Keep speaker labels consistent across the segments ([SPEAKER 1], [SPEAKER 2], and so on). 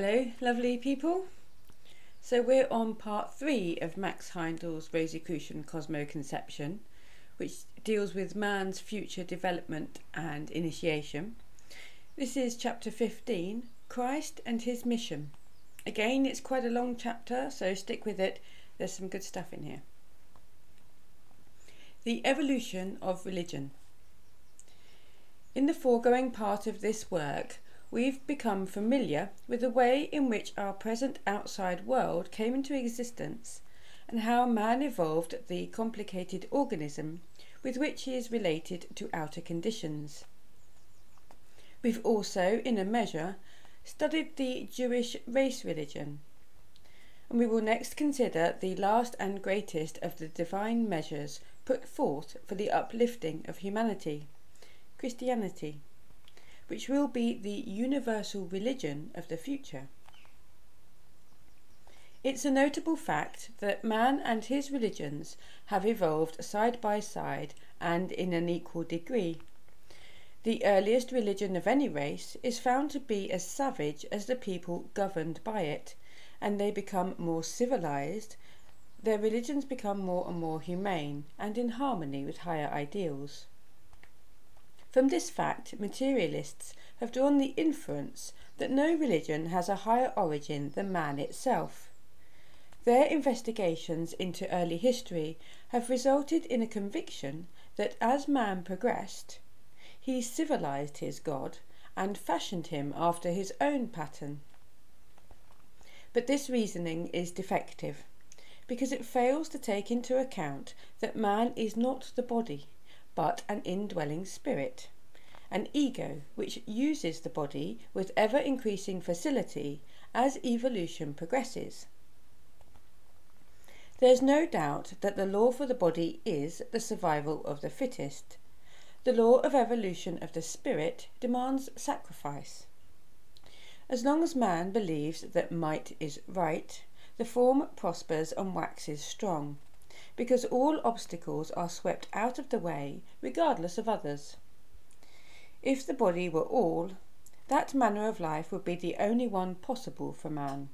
[SPEAKER 1] Hello, lovely people. So we're on part three of Max Heindel's Rosicrucian Cosmoconception, which deals with man's future development and initiation. This is chapter 15, Christ and his mission. Again, it's quite a long chapter, so stick with it. There's some good stuff in here. The evolution of religion. In the foregoing part of this work, we've become familiar with the way in which our present outside world came into existence and how man evolved the complicated organism with which he is related to outer conditions. We've also, in a measure, studied the Jewish race religion, and we will next consider the last and greatest of the divine measures put forth for the uplifting of humanity, Christianity which will be the universal religion of the future. It's a notable fact that man and his religions have evolved side by side and in an equal degree. The earliest religion of any race is found to be as savage as the people governed by it, and they become more civilized, their religions become more and more humane and in harmony with higher ideals. From this fact, materialists have drawn the inference that no religion has a higher origin than man itself. Their investigations into early history have resulted in a conviction that as man progressed, he civilized his God and fashioned him after his own pattern. But this reasoning is defective because it fails to take into account that man is not the body but an indwelling spirit, an ego which uses the body with ever increasing facility as evolution progresses. There's no doubt that the law for the body is the survival of the fittest. The law of evolution of the spirit demands sacrifice. As long as man believes that might is right, the form prospers and waxes strong because all obstacles are swept out of the way regardless of others. If the body were all, that manner of life would be the only one possible for man.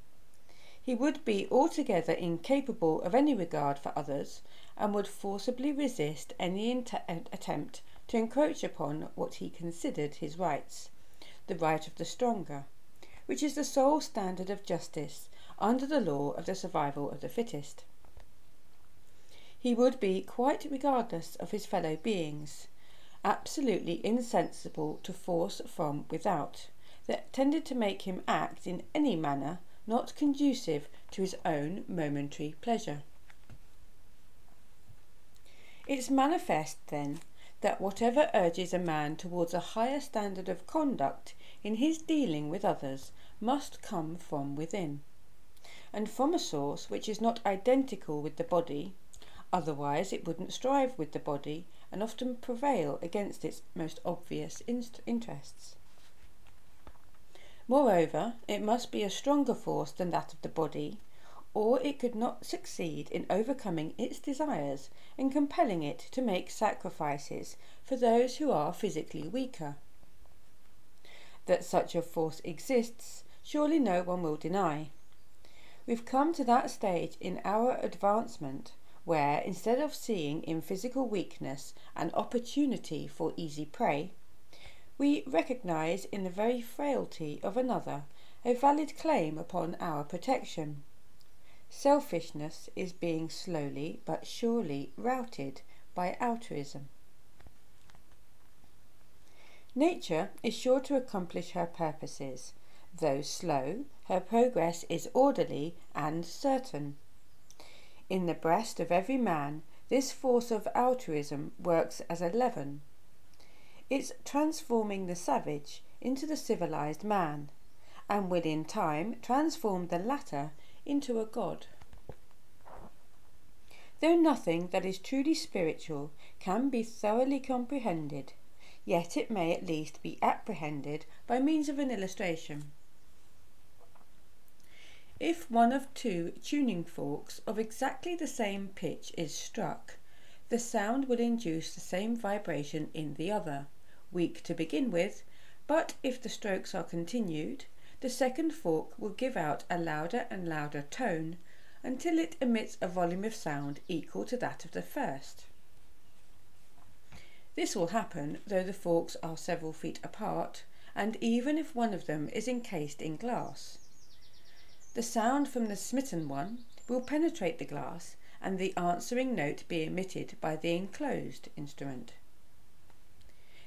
[SPEAKER 1] He would be altogether incapable of any regard for others and would forcibly resist any attempt to encroach upon what he considered his rights, the right of the stronger, which is the sole standard of justice under the law of the survival of the fittest he would be quite regardless of his fellow beings, absolutely insensible to force from without, that tended to make him act in any manner not conducive to his own momentary pleasure. It's manifest, then, that whatever urges a man towards a higher standard of conduct in his dealing with others must come from within, and from a source which is not identical with the body Otherwise, it wouldn't strive with the body and often prevail against its most obvious interests. Moreover, it must be a stronger force than that of the body, or it could not succeed in overcoming its desires and compelling it to make sacrifices for those who are physically weaker. That such a force exists, surely no one will deny. We've come to that stage in our advancement where instead of seeing in physical weakness an opportunity for easy prey, we recognize in the very frailty of another a valid claim upon our protection. Selfishness is being slowly but surely routed by altruism. Nature is sure to accomplish her purposes. Though slow, her progress is orderly and certain. In the breast of every man, this force of altruism works as a leaven. It's transforming the savage into the civilized man, and will in time transform the latter into a god. Though nothing that is truly spiritual can be thoroughly comprehended, yet it may at least be apprehended by means of an illustration. If one of two tuning forks of exactly the same pitch is struck, the sound will induce the same vibration in the other, weak to begin with, but if the strokes are continued, the second fork will give out a louder and louder tone until it emits a volume of sound equal to that of the first. This will happen though the forks are several feet apart and even if one of them is encased in glass. The sound from the smitten one will penetrate the glass and the answering note be emitted by the enclosed instrument.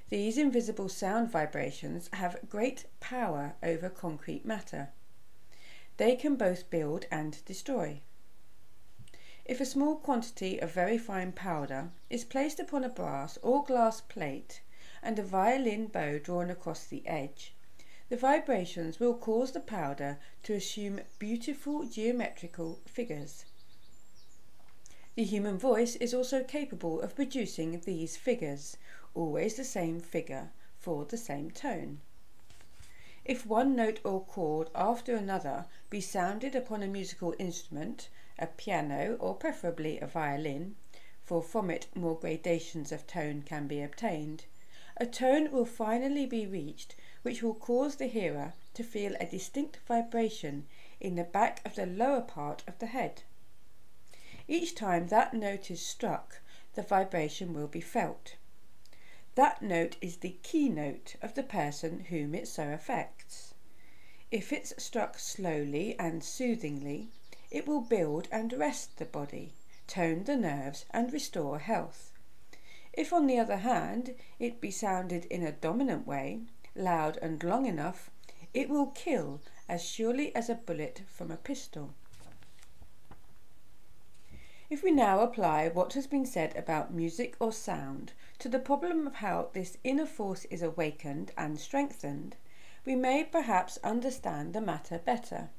[SPEAKER 1] These invisible sound vibrations have great power over concrete matter. They can both build and destroy. If a small quantity of very fine powder is placed upon a brass or glass plate and a violin bow drawn across the edge, the vibrations will cause the powder to assume beautiful geometrical figures. The human voice is also capable of producing these figures, always the same figure for the same tone. If one note or chord after another be sounded upon a musical instrument, a piano or preferably a violin, for from it more gradations of tone can be obtained, a tone will finally be reached which will cause the hearer to feel a distinct vibration in the back of the lower part of the head. Each time that note is struck, the vibration will be felt. That note is the keynote of the person whom it so affects. If it's struck slowly and soothingly, it will build and rest the body, tone the nerves, and restore health. If, on the other hand, it be sounded in a dominant way, loud and long enough, it will kill as surely as a bullet from a pistol. If we now apply what has been said about music or sound to the problem of how this inner force is awakened and strengthened, we may perhaps understand the matter better.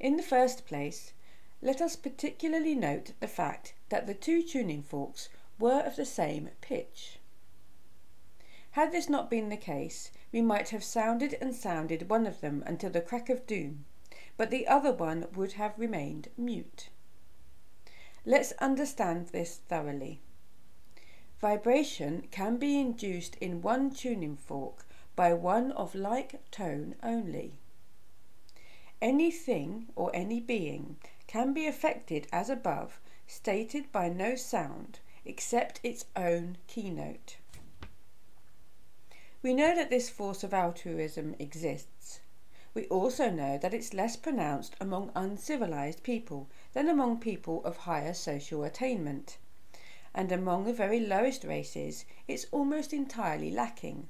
[SPEAKER 1] In the first place, let us particularly note the fact that the two tuning forks were of the same pitch. Had this not been the case, we might have sounded and sounded one of them until the crack of doom, but the other one would have remained mute. Let's understand this thoroughly. Vibration can be induced in one tuning fork by one of like tone only. Anything or any being can be affected as above, stated by no sound except its own keynote. We know that this force of altruism exists. We also know that it's less pronounced among uncivilized people than among people of higher social attainment. And among the very lowest races, it's almost entirely lacking.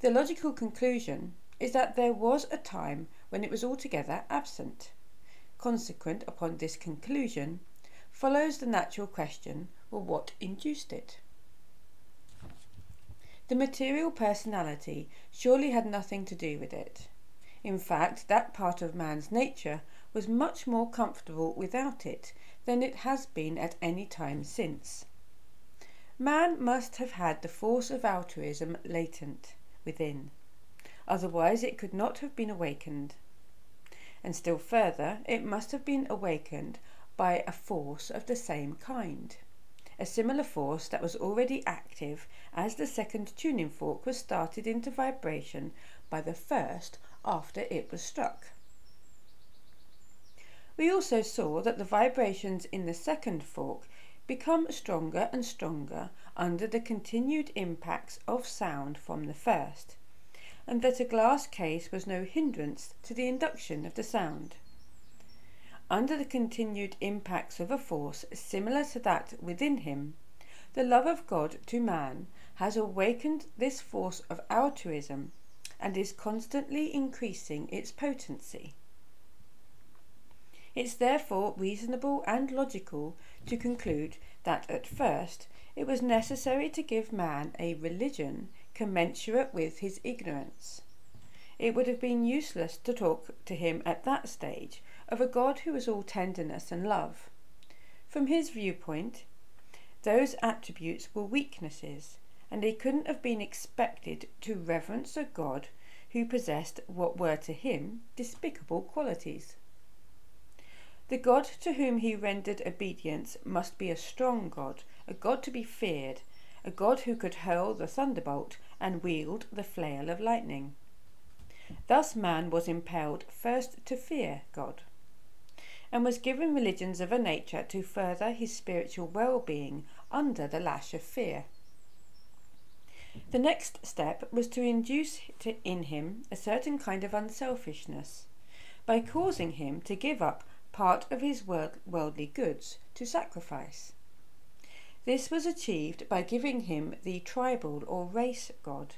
[SPEAKER 1] The logical conclusion is that there was a time when it was altogether absent. Consequent upon this conclusion follows the natural question well, what induced it? The material personality surely had nothing to do with it. In fact, that part of man's nature was much more comfortable without it than it has been at any time since. Man must have had the force of altruism latent within, otherwise it could not have been awakened. And still further, it must have been awakened by a force of the same kind a similar force that was already active as the second tuning fork was started into vibration by the first after it was struck. We also saw that the vibrations in the second fork become stronger and stronger under the continued impacts of sound from the first, and that a glass case was no hindrance to the induction of the sound under the continued impacts of a force similar to that within him, the love of God to man has awakened this force of altruism and is constantly increasing its potency. It's therefore reasonable and logical to conclude that at first it was necessary to give man a religion commensurate with his ignorance. It would have been useless to talk to him at that stage of a God who was all tenderness and love. From his viewpoint, those attributes were weaknesses, and he couldn't have been expected to reverence a God who possessed what were to him despicable qualities. The God to whom he rendered obedience must be a strong God, a God to be feared, a God who could hurl the thunderbolt and wield the flail of lightning. Thus man was impelled first to fear God and was given religions of a nature to further his spiritual well being under the lash of fear. The next step was to induce in him a certain kind of unselfishness by causing him to give up part of his worldly goods to sacrifice. This was achieved by giving him the tribal or race god,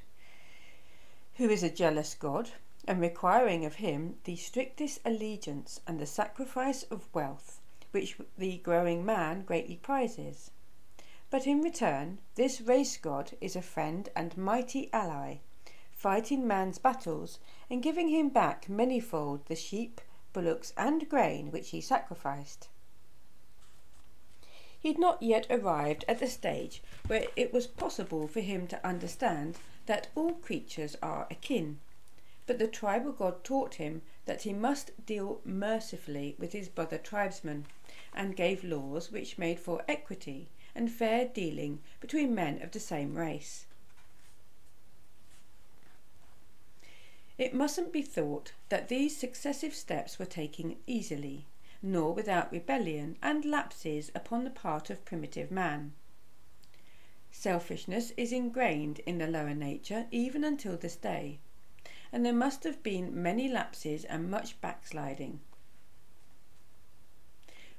[SPEAKER 1] who is a jealous god, and requiring of him the strictest allegiance and the sacrifice of wealth, which the growing man greatly prizes. But in return, this race god is a friend and mighty ally, fighting man's battles and giving him back manyfold the sheep, bullocks, and grain which he sacrificed. He had not yet arrived at the stage where it was possible for him to understand that all creatures are akin, but the tribal god taught him that he must deal mercifully with his brother tribesmen, and gave laws which made for equity and fair dealing between men of the same race. It mustn't be thought that these successive steps were taken easily, nor without rebellion and lapses upon the part of primitive man. Selfishness is ingrained in the lower nature even until this day, and there must have been many lapses and much backsliding.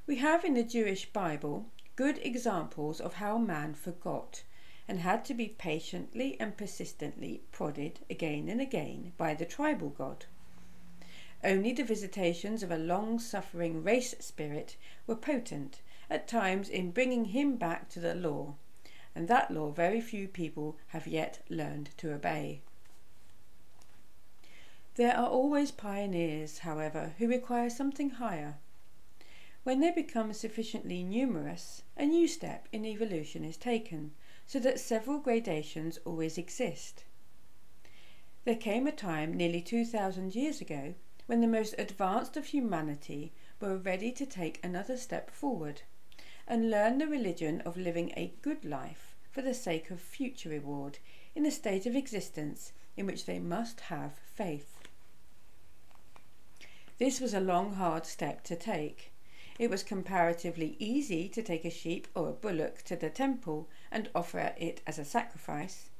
[SPEAKER 1] We have in the Jewish Bible good examples of how man forgot and had to be patiently and persistently prodded again and again by the tribal god. Only the visitations of a long suffering race spirit were potent at times in bringing him back to the law, and that law very few people have yet learned to obey. There are always pioneers, however, who require something higher when they become sufficiently numerous, a new step in evolution is taken, so that several gradations always exist. There came a time nearly 2,000 years ago when the most advanced of humanity were ready to take another step forward and learn the religion of living a good life for the sake of future reward in a state of existence in which they must have faith. This was a long, hard step to take, it was comparatively easy to take a sheep or a bullock to the temple and offer it as a sacrifice.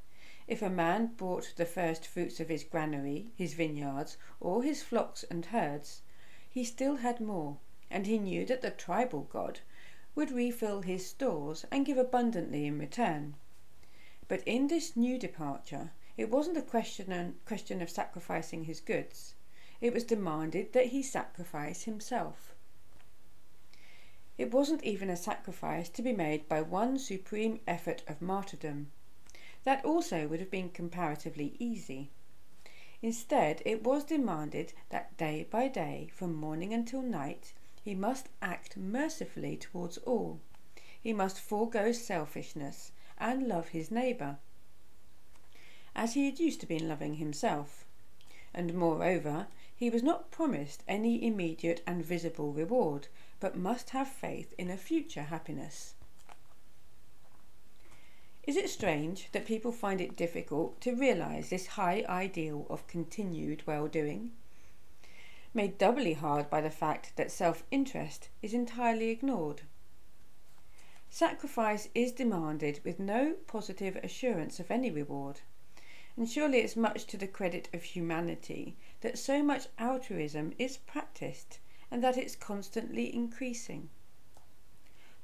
[SPEAKER 1] If a man brought the first fruits of his granary, his vineyards, or his flocks and herds, he still had more, and he knew that the tribal god would refill his stores and give abundantly in return. But in this new departure, it wasn't a question, question of sacrificing his goods. It was demanded that he sacrifice himself. It wasn't even a sacrifice to be made by one supreme effort of martyrdom. That also would have been comparatively easy. Instead, it was demanded that day by day, from morning until night, he must act mercifully towards all. He must forego selfishness and love his neighbour, as he had used to be loving himself. And moreover, he was not promised any immediate and visible reward, but must have faith in a future happiness. Is it strange that people find it difficult to realise this high ideal of continued well doing? Made doubly hard by the fact that self interest is entirely ignored. Sacrifice is demanded with no positive assurance of any reward, and surely it's much to the credit of humanity that so much altruism is practiced and that it's constantly increasing.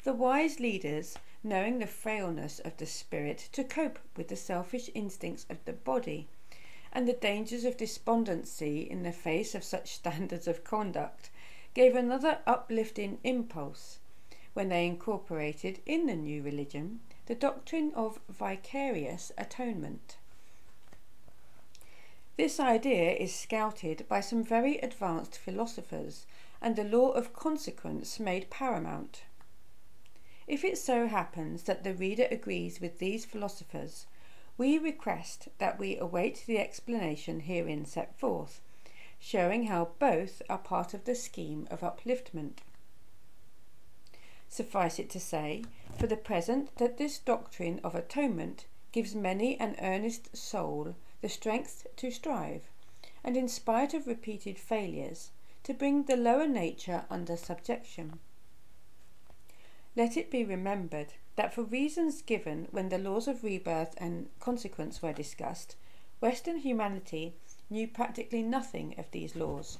[SPEAKER 1] The wise leaders, knowing the frailness of the spirit to cope with the selfish instincts of the body and the dangers of despondency in the face of such standards of conduct, gave another uplifting impulse when they incorporated in the new religion the doctrine of vicarious atonement. This idea is scouted by some very advanced philosophers and the law of consequence made paramount. If it so happens that the reader agrees with these philosophers, we request that we await the explanation herein set forth, showing how both are part of the scheme of upliftment. Suffice it to say, for the present, that this doctrine of atonement gives many an earnest soul the strength to strive, and in spite of repeated failures, to bring the lower nature under subjection. Let it be remembered that for reasons given when the laws of rebirth and consequence were discussed, Western humanity knew practically nothing of these laws.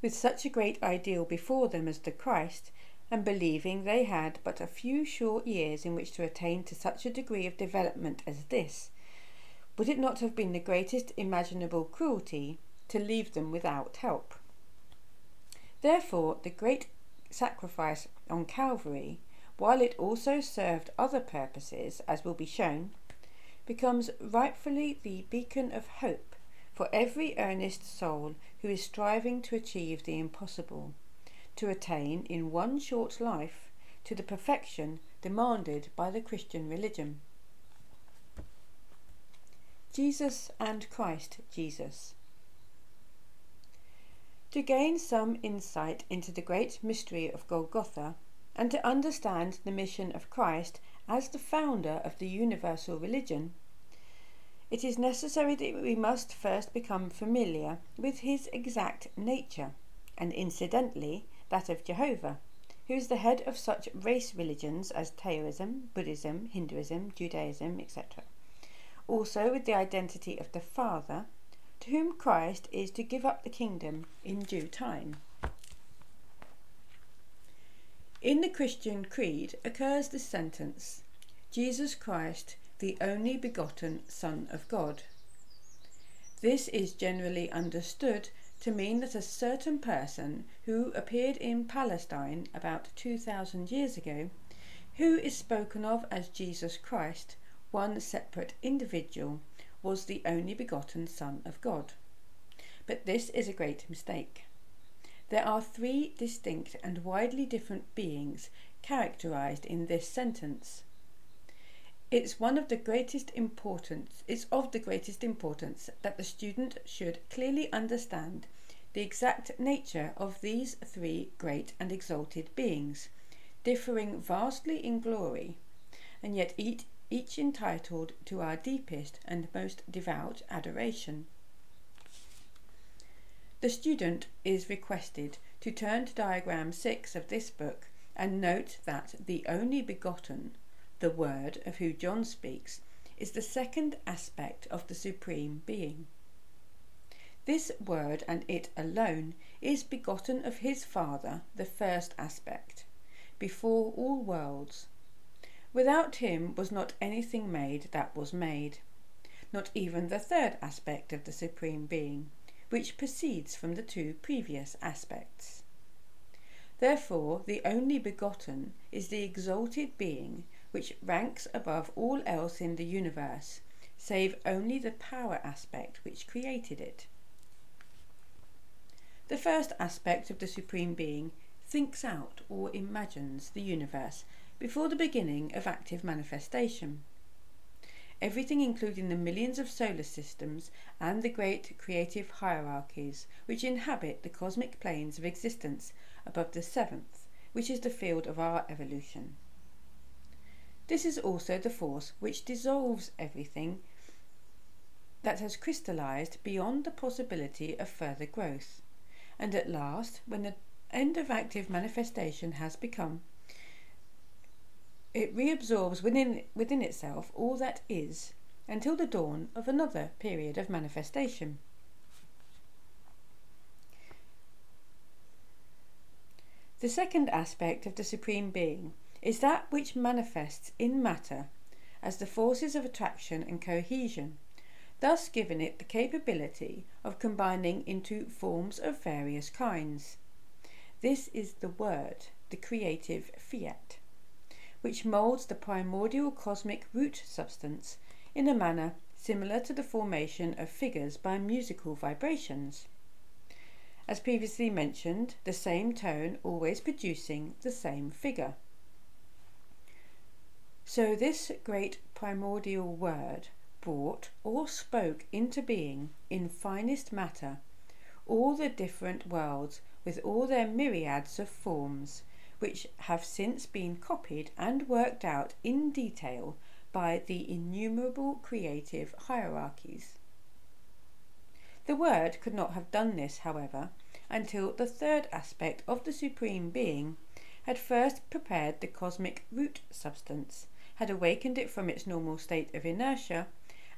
[SPEAKER 1] With such a great ideal before them as the Christ, and believing they had but a few short years in which to attain to such a degree of development as this, would it not have been the greatest imaginable cruelty to leave them without help? Therefore, the great sacrifice on Calvary, while it also served other purposes, as will be shown, becomes rightfully the beacon of hope for every earnest soul who is striving to achieve the impossible to attain in one short life to the perfection demanded by the Christian religion. Jesus and Christ Jesus. To gain some insight into the great mystery of Golgotha and to understand the mission of Christ as the founder of the universal religion, it is necessary that we must first become familiar with his exact nature, and incidentally that of Jehovah, who is the head of such race religions as Taoism, Buddhism, Hinduism, Judaism, etc. Also with the identity of the Father, to whom Christ is to give up the kingdom in due time. In the Christian Creed occurs the sentence Jesus Christ, the only begotten Son of God. This is generally understood to mean that a certain person who appeared in Palestine about 2,000 years ago, who is spoken of as Jesus Christ, one separate individual, was the only begotten Son of God. But this is a great mistake. There are three distinct and widely different beings characterized in this sentence. It's one of the greatest importance it's of the greatest importance that the student should clearly understand the exact nature of these three great and exalted beings, differing vastly in glory, and yet each, each entitled to our deepest and most devout adoration. The student is requested to turn to diagram 6 of this book and note that the only begotten, the Word of who John speaks, is the second aspect of the Supreme Being. This word and it alone is begotten of his Father, the first aspect, before all worlds. Without him was not anything made that was made, not even the third aspect of the Supreme Being, which proceeds from the two previous aspects. Therefore, the only begotten is the exalted being which ranks above all else in the universe, save only the power aspect which created it. The first aspect of the Supreme Being thinks out or imagines the universe before the beginning of active manifestation. Everything, including the millions of solar systems and the great creative hierarchies which inhabit the cosmic planes of existence above the seventh, which is the field of our evolution. This is also the force which dissolves everything that has crystallized beyond the possibility of further growth and at last, when the end of active manifestation has become, it reabsorbs within, within itself all that is until the dawn of another period of manifestation. The second aspect of the Supreme Being is that which manifests in matter as the forces of attraction and cohesion thus giving it the capability of combining into forms of various kinds. This is the Word, the creative fiat, which moulds the primordial cosmic root substance in a manner similar to the formation of figures by musical vibrations. As previously mentioned, the same tone always producing the same figure. So this great primordial word brought or spoke into being in finest matter all the different worlds with all their myriads of forms, which have since been copied and worked out in detail by the innumerable creative hierarchies. The Word could not have done this, however, until the third aspect of the Supreme Being had first prepared the cosmic root substance, had awakened it from its normal state of inertia,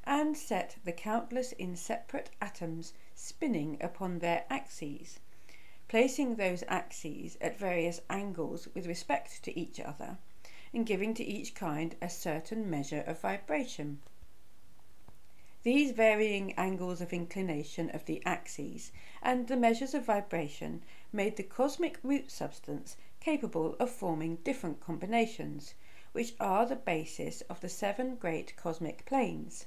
[SPEAKER 1] and set the countless inseparate atoms spinning upon their axes, placing those axes at various angles with respect to each other, and giving to each kind a certain measure of vibration. These varying angles of inclination of the axes and the measures of vibration made the cosmic root substance capable of forming different combinations, which are the basis of the seven great cosmic planes.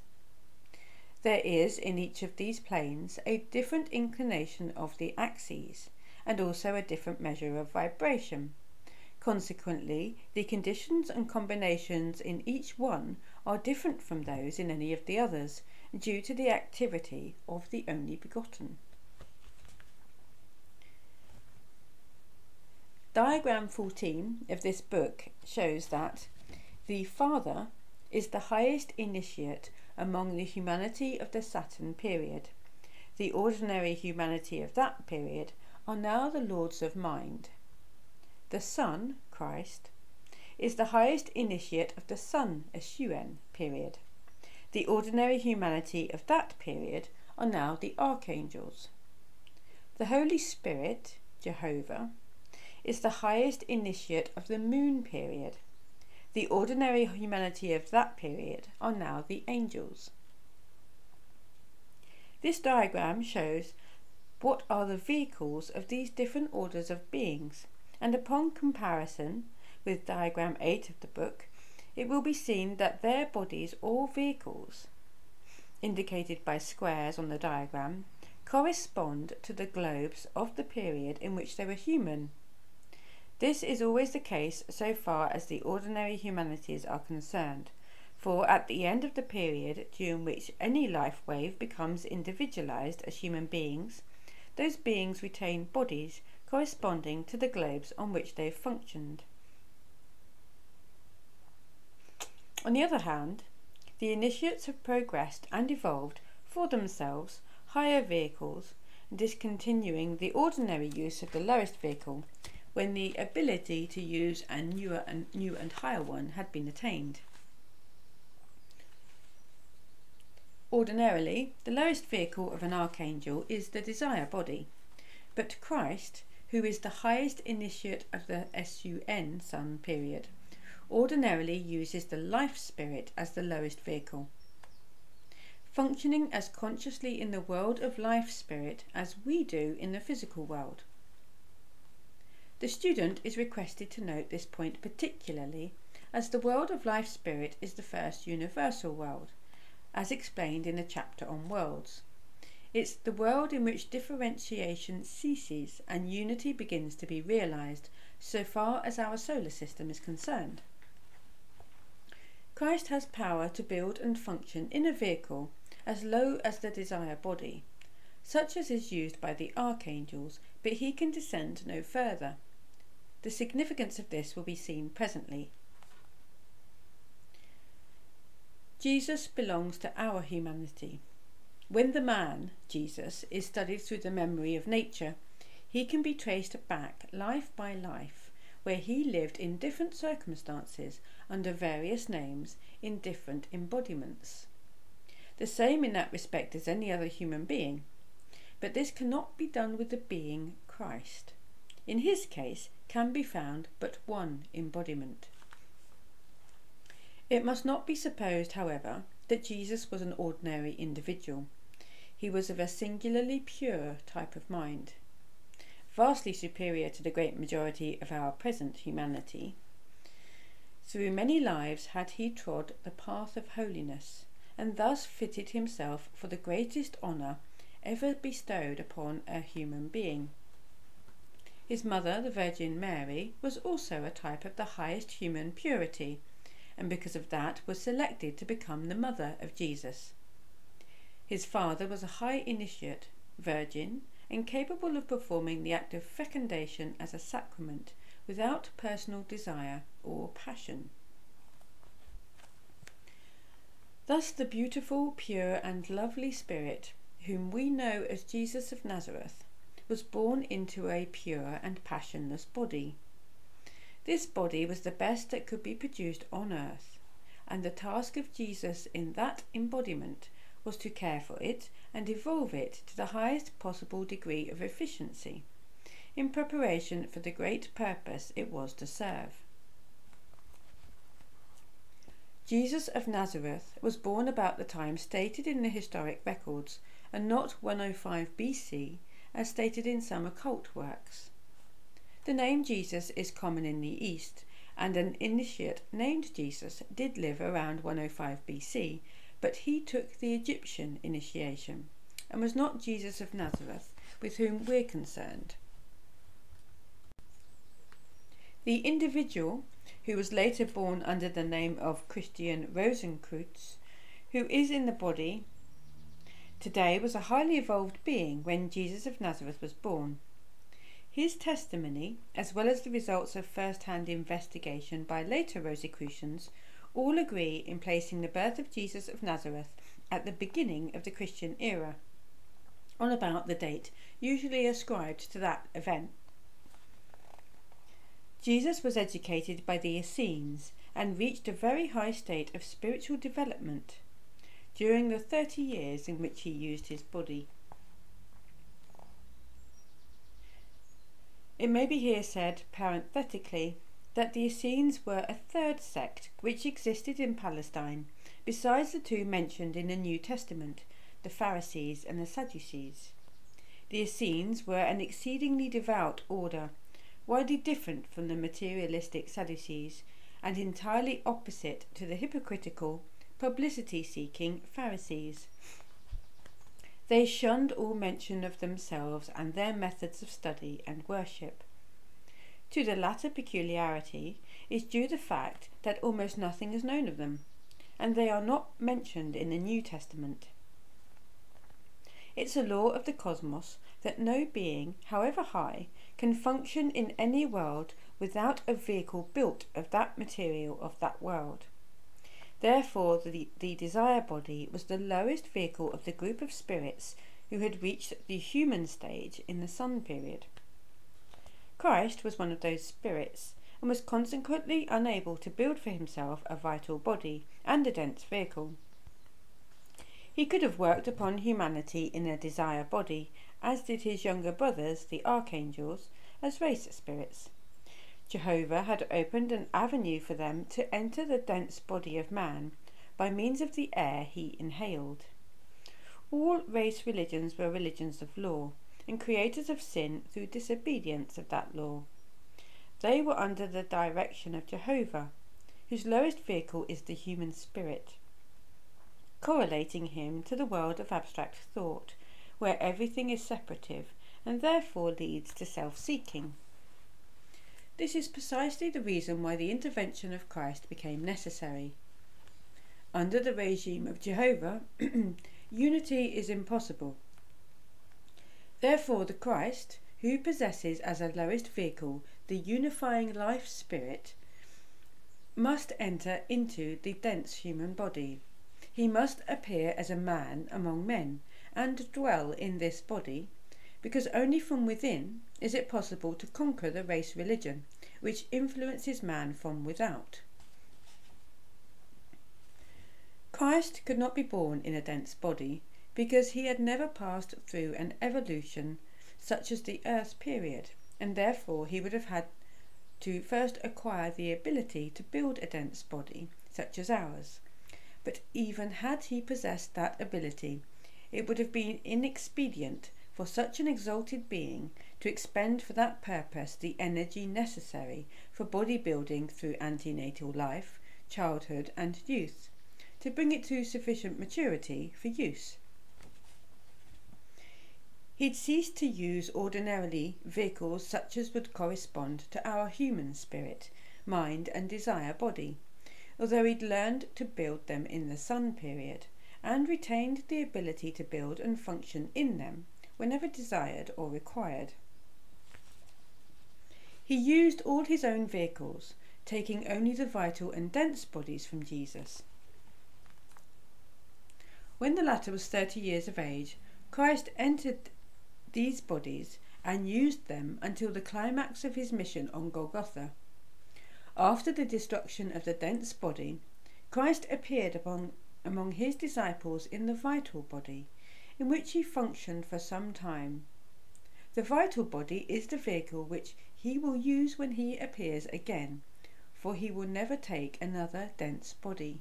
[SPEAKER 1] There is in each of these planes a different inclination of the axes, and also a different measure of vibration. Consequently, the conditions and combinations in each one are different from those in any of the others, due to the activity of the only begotten. Diagram 14 of this book shows that the Father is the highest initiate among the humanity of the Saturn period. The ordinary humanity of that period are now the lords of mind. The Son, Christ, is the highest initiate of the Sun Esuan period. The ordinary humanity of that period are now the archangels. The Holy Spirit, Jehovah, is the highest initiate of the moon period. The ordinary humanity of that period are now the angels. This diagram shows what are the vehicles of these different orders of beings, and upon comparison with diagram 8 of the book, it will be seen that their bodies or vehicles, indicated by squares on the diagram, correspond to the globes of the period in which they were human. This is always the case so far as the ordinary humanities are concerned, for at the end of the period during which any life wave becomes individualized as human beings, those beings retain bodies corresponding to the globes on which they have functioned. On the other hand, the initiates have progressed and evolved for themselves higher vehicles, discontinuing the ordinary use of the lowest vehicle when the ability to use a newer and new and higher one had been attained. Ordinarily, the lowest vehicle of an archangel is the desire body, but Christ, who is the highest initiate of the SUN Sun period, ordinarily uses the life spirit as the lowest vehicle. Functioning as consciously in the world of life spirit as we do in the physical world. The student is requested to note this point particularly as the world of life spirit is the first universal world, as explained in the chapter on worlds. It's the world in which differentiation ceases and unity begins to be realized, so far as our solar system is concerned. Christ has power to build and function in a vehicle as low as the desire body, such as is used by the archangels, but he can descend no further. The significance of this will be seen presently. Jesus belongs to our humanity. When the man, Jesus, is studied through the memory of nature, he can be traced back life by life, where he lived in different circumstances under various names in different embodiments. The same in that respect as any other human being, but this cannot be done with the being Christ. In his case can be found but one embodiment. It must not be supposed, however, that Jesus was an ordinary individual. He was of a singularly pure type of mind, vastly superior to the great majority of our present humanity. Through many lives had he trod the path of holiness, and thus fitted himself for the greatest honour ever bestowed upon a human being. His mother, the Virgin Mary, was also a type of the highest human purity, and because of that was selected to become the mother of Jesus. His father was a high initiate, virgin, and capable of performing the act of fecundation as a sacrament without personal desire or passion. Thus, the beautiful, pure, and lovely spirit whom we know as Jesus of Nazareth, was born into a pure and passionless body. This body was the best that could be produced on earth, and the task of Jesus in that embodiment was to care for it and evolve it to the highest possible degree of efficiency, in preparation for the great purpose it was to serve. Jesus of Nazareth was born about the time stated in the historic records, and not 105 BC as stated in some occult works. The name Jesus is common in the East, and an initiate named Jesus did live around 105 BC, but he took the Egyptian initiation and was not Jesus of Nazareth with whom we're concerned. The individual, who was later born under the name of Christian Rosenkreutz, who is in the body today, was a highly evolved being when Jesus of Nazareth was born. His testimony, as well as the results of first hand investigation by later Rosicrucians, all agree in placing the birth of Jesus of Nazareth at the beginning of the Christian era, on about the date usually ascribed to that event. Jesus was educated by the Essenes and reached a very high state of spiritual development during the 30 years in which he used his body. It may be here said, parenthetically, that the Essenes were a third sect which existed in Palestine, besides the two mentioned in the New Testament, the Pharisees and the Sadducees. The Essenes were an exceedingly devout order widely different from the materialistic Sadducees and entirely opposite to the hypocritical, publicity seeking Pharisees. They shunned all mention of themselves and their methods of study and worship. To the latter peculiarity is due the fact that almost nothing is known of them, and they are not mentioned in the New Testament. It's a law of the cosmos that no being, however high, can function in any world without a vehicle built of that material of that world. Therefore, the, the desire body was the lowest vehicle of the group of spirits who had reached the human stage in the sun period. Christ was one of those spirits and was consequently unable to build for himself a vital body and a dense vehicle. He could have worked upon humanity in a desire body as did his younger brothers, the archangels, as race spirits. Jehovah had opened an avenue for them to enter the dense body of man by means of the air he inhaled. All race religions were religions of law, and creators of sin through disobedience of that law. They were under the direction of Jehovah, whose lowest vehicle is the human spirit, correlating him to the world of abstract thought, where everything is separative and therefore leads to self seeking. This is precisely the reason why the intervention of Christ became necessary. Under the regime of Jehovah, unity is impossible. Therefore, the Christ, who possesses as a lowest vehicle the unifying life spirit, must enter into the dense human body. He must appear as a man among men and dwell in this body, because only from within is it possible to conquer the race religion, which influences man from without. Christ could not be born in a dense body because he had never passed through an evolution such as the Earth period, and therefore he would have had to first acquire the ability to build a dense body such as ours. But even had he possessed that ability, it would have been inexpedient for such an exalted being to expend for that purpose the energy necessary for body building through antenatal life, childhood, and youth, to bring it to sufficient maturity for use. He'd ceased to use ordinarily vehicles such as would correspond to our human spirit, mind, and desire body, although he'd learned to build them in the sun period and retained the ability to build and function in them whenever desired or required. He used all his own vehicles, taking only the vital and dense bodies from Jesus. When the latter was thirty years of age, Christ entered these bodies and used them until the climax of his mission on Golgotha. After the destruction of the dense body, Christ appeared upon, among his disciples in the vital body, in which he functioned for some time. The vital body is the vehicle which he will use when he appears again, for he will never take another dense body.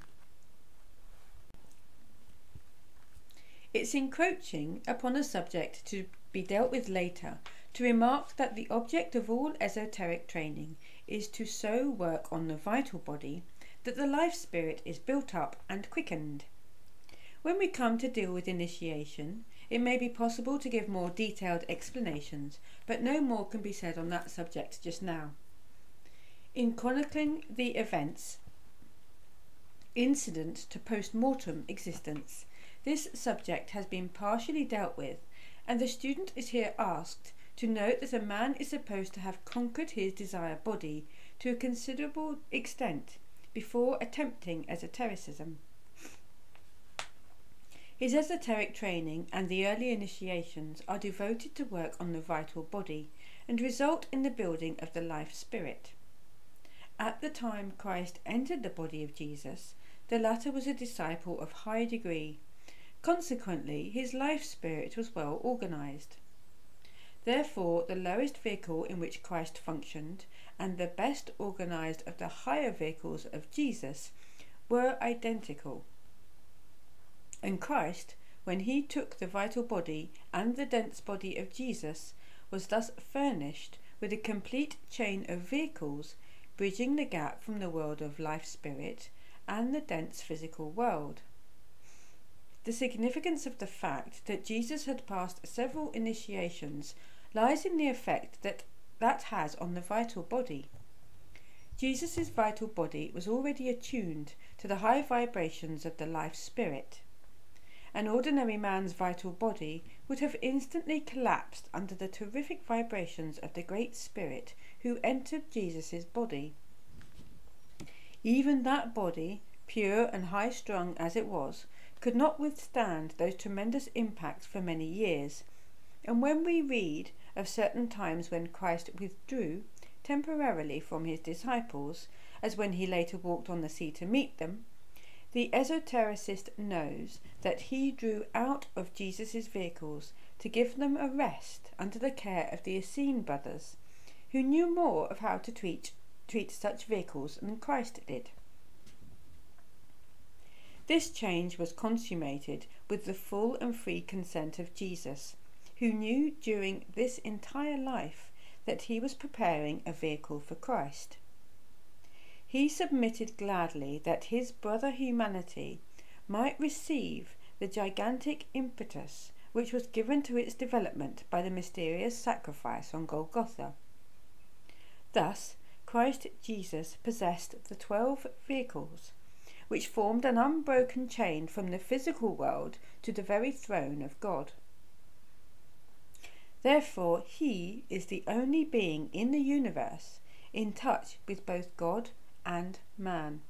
[SPEAKER 1] It's encroaching upon a subject to be dealt with later to remark that the object of all esoteric training is to so work on the vital body that the life spirit is built up and quickened. When we come to deal with initiation, it may be possible to give more detailed explanations, but no more can be said on that subject just now. In chronicling the events incident to post mortem existence, this subject has been partially dealt with, and the student is here asked to note that a man is supposed to have conquered his desire body to a considerable extent before attempting esotericism. His esoteric training and the early initiations are devoted to work on the vital body and result in the building of the life spirit. At the time Christ entered the body of Jesus, the latter was a disciple of high degree Consequently, his life spirit was well organized. Therefore, the lowest vehicle in which Christ functioned and the best organized of the higher vehicles of Jesus were identical. And Christ, when he took the vital body and the dense body of Jesus, was thus furnished with a complete chain of vehicles bridging the gap from the world of life spirit and the dense physical world. The significance of the fact that Jesus had passed several initiations lies in the effect that that has on the vital body. Jesus' vital body was already attuned to the high vibrations of the life spirit. An ordinary man's vital body would have instantly collapsed under the terrific vibrations of the Great Spirit who entered Jesus' body. Even that body, pure and high strung as it was, could not withstand those tremendous impacts for many years. And when we read of certain times when Christ withdrew temporarily from his disciples, as when he later walked on the sea to meet them, the esotericist knows that he drew out of Jesus' vehicles to give them a rest under the care of the Essene brothers, who knew more of how to treat, treat such vehicles than Christ did. This change was consummated with the full and free consent of Jesus, who knew during this entire life that he was preparing a vehicle for Christ. He submitted gladly that his brother humanity might receive the gigantic impetus which was given to its development by the mysterious sacrifice on Golgotha. Thus, Christ Jesus possessed the twelve vehicles which formed an unbroken chain from the physical world to the very throne of God. Therefore, he is the only being in the universe in touch with both God and man,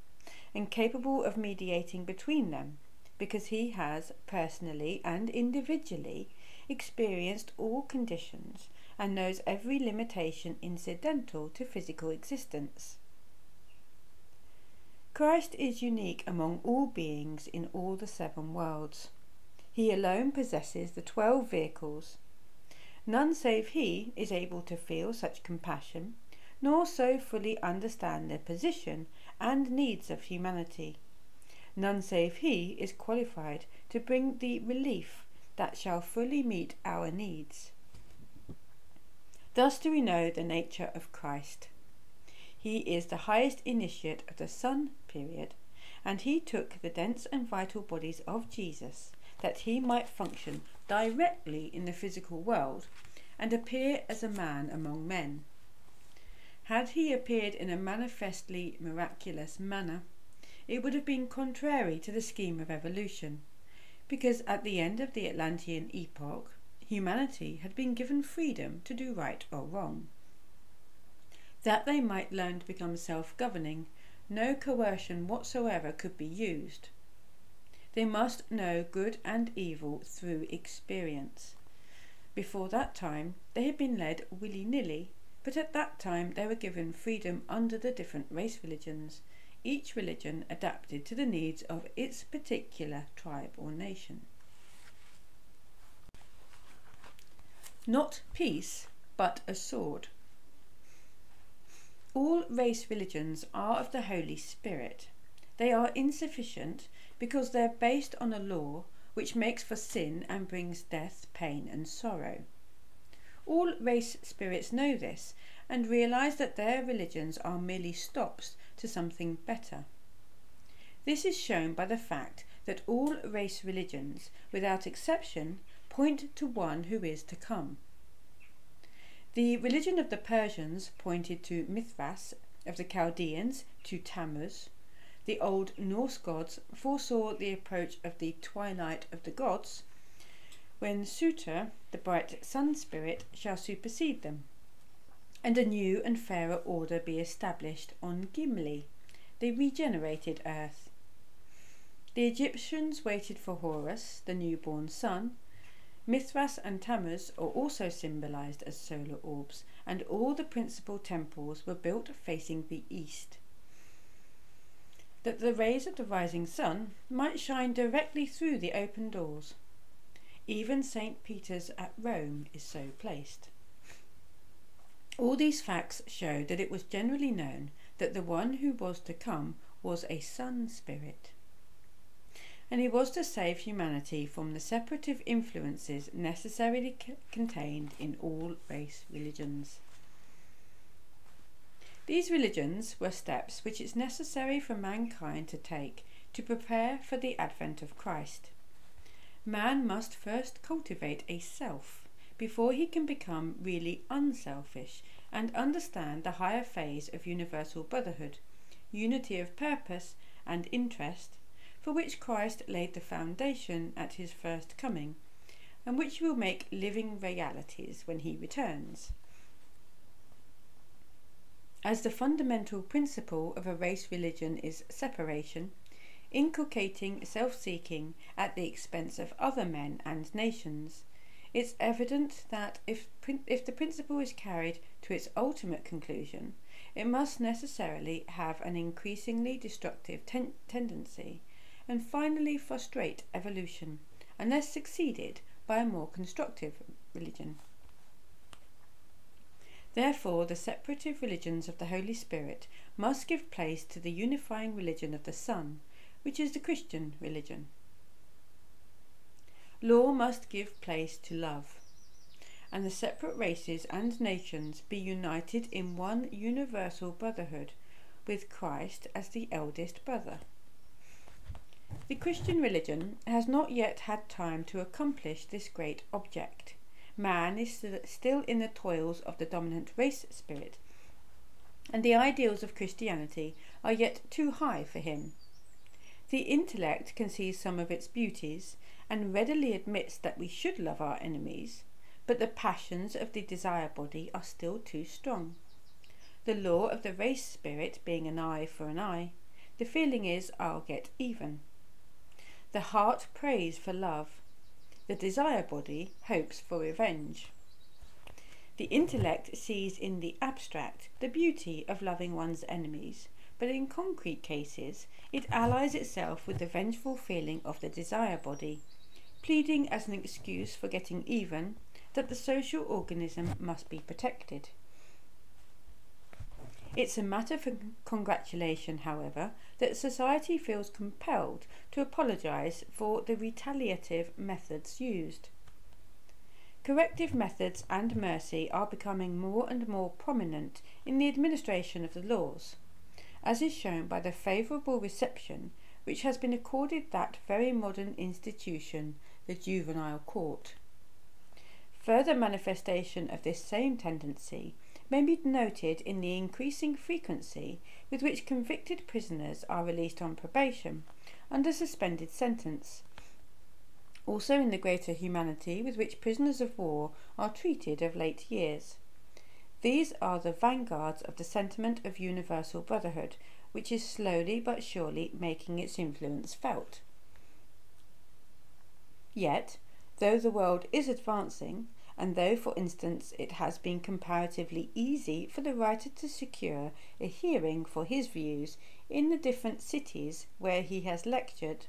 [SPEAKER 1] and capable of mediating between them, because he has personally and individually experienced all conditions and knows every limitation incidental to physical existence. Christ is unique among all beings in all the seven worlds. He alone possesses the twelve vehicles. None save He is able to feel such compassion, nor so fully understand the position and needs of humanity. None save He is qualified to bring the relief that shall fully meet our needs. Thus do we know the nature of Christ. He is the highest initiate of the Sun period, and he took the dense and vital bodies of Jesus that he might function directly in the physical world and appear as a man among men. Had he appeared in a manifestly miraculous manner, it would have been contrary to the scheme of evolution, because at the end of the Atlantean epoch, humanity had been given freedom to do right or wrong that they might learn to become self governing, no coercion whatsoever could be used. They must know good and evil through experience. Before that time, they had been led willy nilly, but at that time they were given freedom under the different race religions, each religion adapted to the needs of its particular tribe or nation. Not peace, but a sword. All race religions are of the Holy Spirit. They are insufficient because they are based on a law which makes for sin and brings death, pain, and sorrow. All race spirits know this and realize that their religions are merely stops to something better. This is shown by the fact that all race religions, without exception, point to one who is to come. The religion of the Persians pointed to Mithras, of the Chaldeans to Tammuz. The old Norse gods foresaw the approach of the twilight of the gods, when Surtur, the bright sun spirit, shall supersede them, and a new and fairer order be established on Gimli, the regenerated earth. The Egyptians waited for Horus, the newborn sun. Mithras and Tammuz are also symbolized as solar orbs, and all the principal temples were built facing the east that the rays of the rising sun might shine directly through the open doors. Even St. Peter's at Rome is so placed. All these facts show that it was generally known that the one who was to come was a sun spirit. And he was to save humanity from the separative influences necessarily c- contained in all race religions. These religions were steps which it's necessary for mankind to take to prepare for the advent of Christ. Man must first cultivate a self before he can become really unselfish and understand the higher phase of universal brotherhood, unity of purpose and interest, for which Christ laid the foundation at his first coming, and which he will make living realities when he returns. As the fundamental principle of a race religion is separation, inculcating self seeking at the expense of other men and nations, it's evident that if, if the principle is carried to its ultimate conclusion, it must necessarily have an increasingly destructive ten- tendency and finally frustrate evolution, unless succeeded by a more constructive religion. Therefore, the separative religions of the Holy Spirit must give place to the unifying religion of the Son, which is the Christian religion. Law must give place to love, and the separate races and nations be united in one universal brotherhood, with Christ as the eldest brother. The Christian religion has not yet had time to accomplish this great object man is still in the toils of the dominant race spirit, and the ideals of Christianity are yet too high for him. The intellect can see some of its beauties and readily admits that we should love our enemies, but the passions of the desire body are still too strong. The law of the race spirit being an eye for an eye, the feeling is I'll get even. The heart prays for love, the desire body hopes for revenge. The intellect sees in the abstract the beauty of loving one's enemies, but in concrete cases it allies itself with the vengeful feeling of the desire body, pleading as an excuse for getting even that the social organism must be protected. It's a matter for congratulation, however, that society feels compelled to apologise for the retaliative methods used. Corrective methods and mercy are becoming more and more prominent in the administration of the laws, as is shown by the favourable reception which has been accorded that very modern institution, the juvenile court. Further manifestation of this same tendency may be noted in the increasing frequency with which convicted prisoners are released on probation under suspended sentence. Also, in the greater humanity with which prisoners of war are treated of late years. These are the vanguards of the sentiment of universal brotherhood, which is slowly but surely making its influence felt. Yet, though the world is advancing, and though, for instance, it has been comparatively easy for the writer to secure a hearing for his views in the different cities where he has lectured,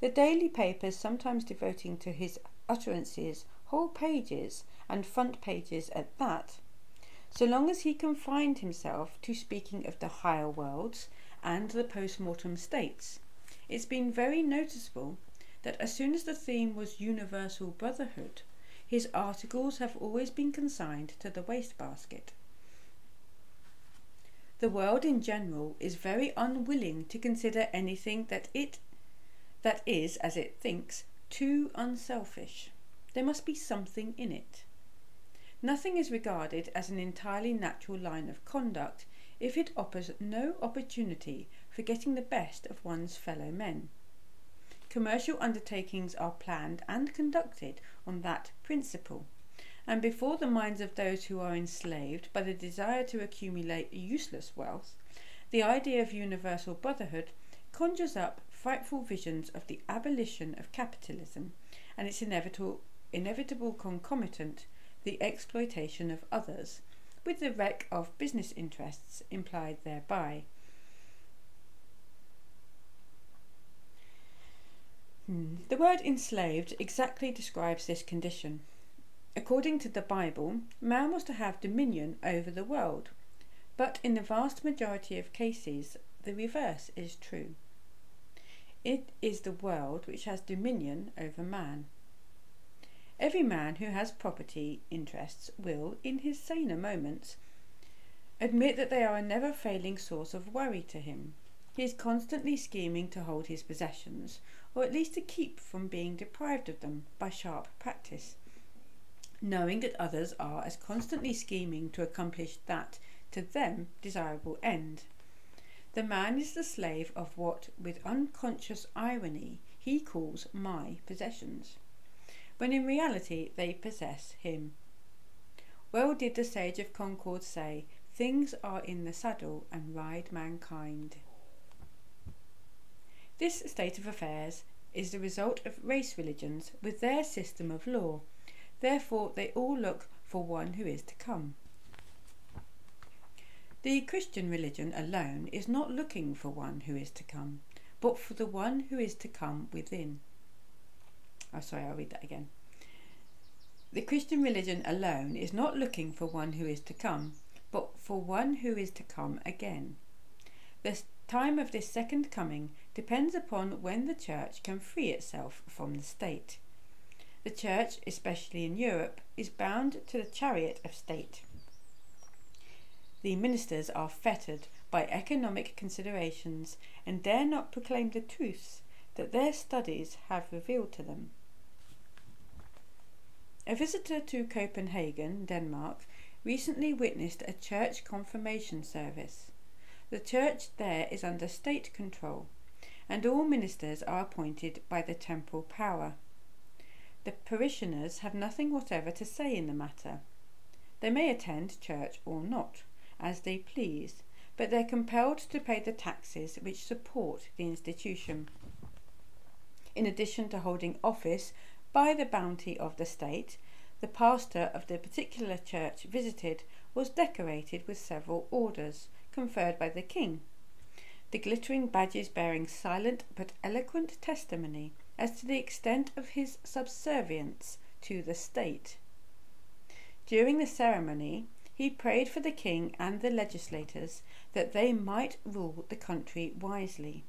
[SPEAKER 1] the daily papers sometimes devoting to his utterances whole pages and front pages at that, so long as he confined himself to speaking of the higher worlds and the post mortem states, it's been very noticeable that as soon as the theme was universal brotherhood, his articles have always been consigned to the wastebasket. The world in general is very unwilling to consider anything that it that is, as it thinks, too unselfish. There must be something in it. Nothing is regarded as an entirely natural line of conduct if it offers no opportunity for getting the best of one's fellow men. Commercial undertakings are planned and conducted on that principle, and before the minds of those who are enslaved by the desire to accumulate useless wealth, the idea of universal brotherhood conjures up frightful visions of the abolition of capitalism and its inevitable, inevitable concomitant, the exploitation of others, with the wreck of business interests implied thereby. Hmm. The word enslaved exactly describes this condition. According to the Bible, man was to have dominion over the world, but in the vast majority of cases, the reverse is true. It is the world which has dominion over man. Every man who has property interests will, in his saner moments, admit that they are a never failing source of worry to him. He is constantly scheming to hold his possessions, or at least to keep from being deprived of them by sharp practice, knowing that others are as constantly scheming to accomplish that to them desirable end. The man is the slave of what, with unconscious irony, he calls my possessions, when in reality they possess him. Well did the sage of Concord say, Things are in the saddle and ride mankind. This state of affairs is the result of race religions with their system of law. Therefore, they all look for one who is to come. The Christian religion alone is not looking for one who is to come, but for the one who is to come within. Oh, sorry, I'll read that again. The Christian religion alone is not looking for one who is to come, but for one who is to come again. The time of this second coming depends upon when the Church can free itself from the state. The Church, especially in Europe, is bound to the chariot of state. The ministers are fettered by economic considerations and dare not proclaim the truths that their studies have revealed to them. A visitor to Copenhagen, Denmark, recently witnessed a church confirmation service. The church there is under state control and all ministers are appointed by the temporal power. The parishioners have nothing whatever to say in the matter. They may attend church or not, as they please, but they're compelled to pay the taxes which support the institution. In addition to holding office by the bounty of the state, the pastor of the particular church visited was decorated with several orders conferred by the king the glittering badges bearing silent but eloquent testimony as to the extent of his subservience to the state. During the ceremony, he prayed for the king and the legislators that they might rule the country wisely.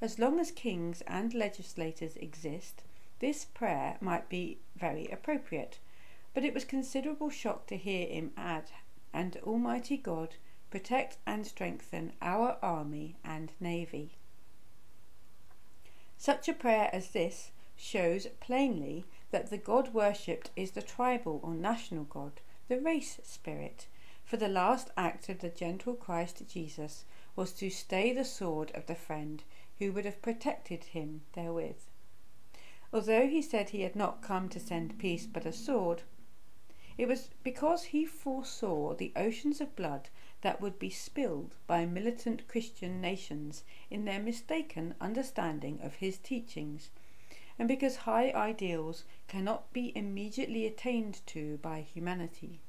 [SPEAKER 1] As long as kings and legislators exist, this prayer might be very appropriate, but it was considerable shock to hear him add, And Almighty God protect and strengthen our army and navy. Such a prayer as this shows plainly that the God worshipped is the tribal or national God, the race spirit, for the last act of the gentle Christ Jesus was to stay the sword of the friend who would have protected him therewith. Although he said he had not come to send peace but a sword, it was because he foresaw the oceans of blood that would be spilled by militant Christian nations in their mistaken understanding of his teachings, and because high ideals cannot be immediately attained to by humanity.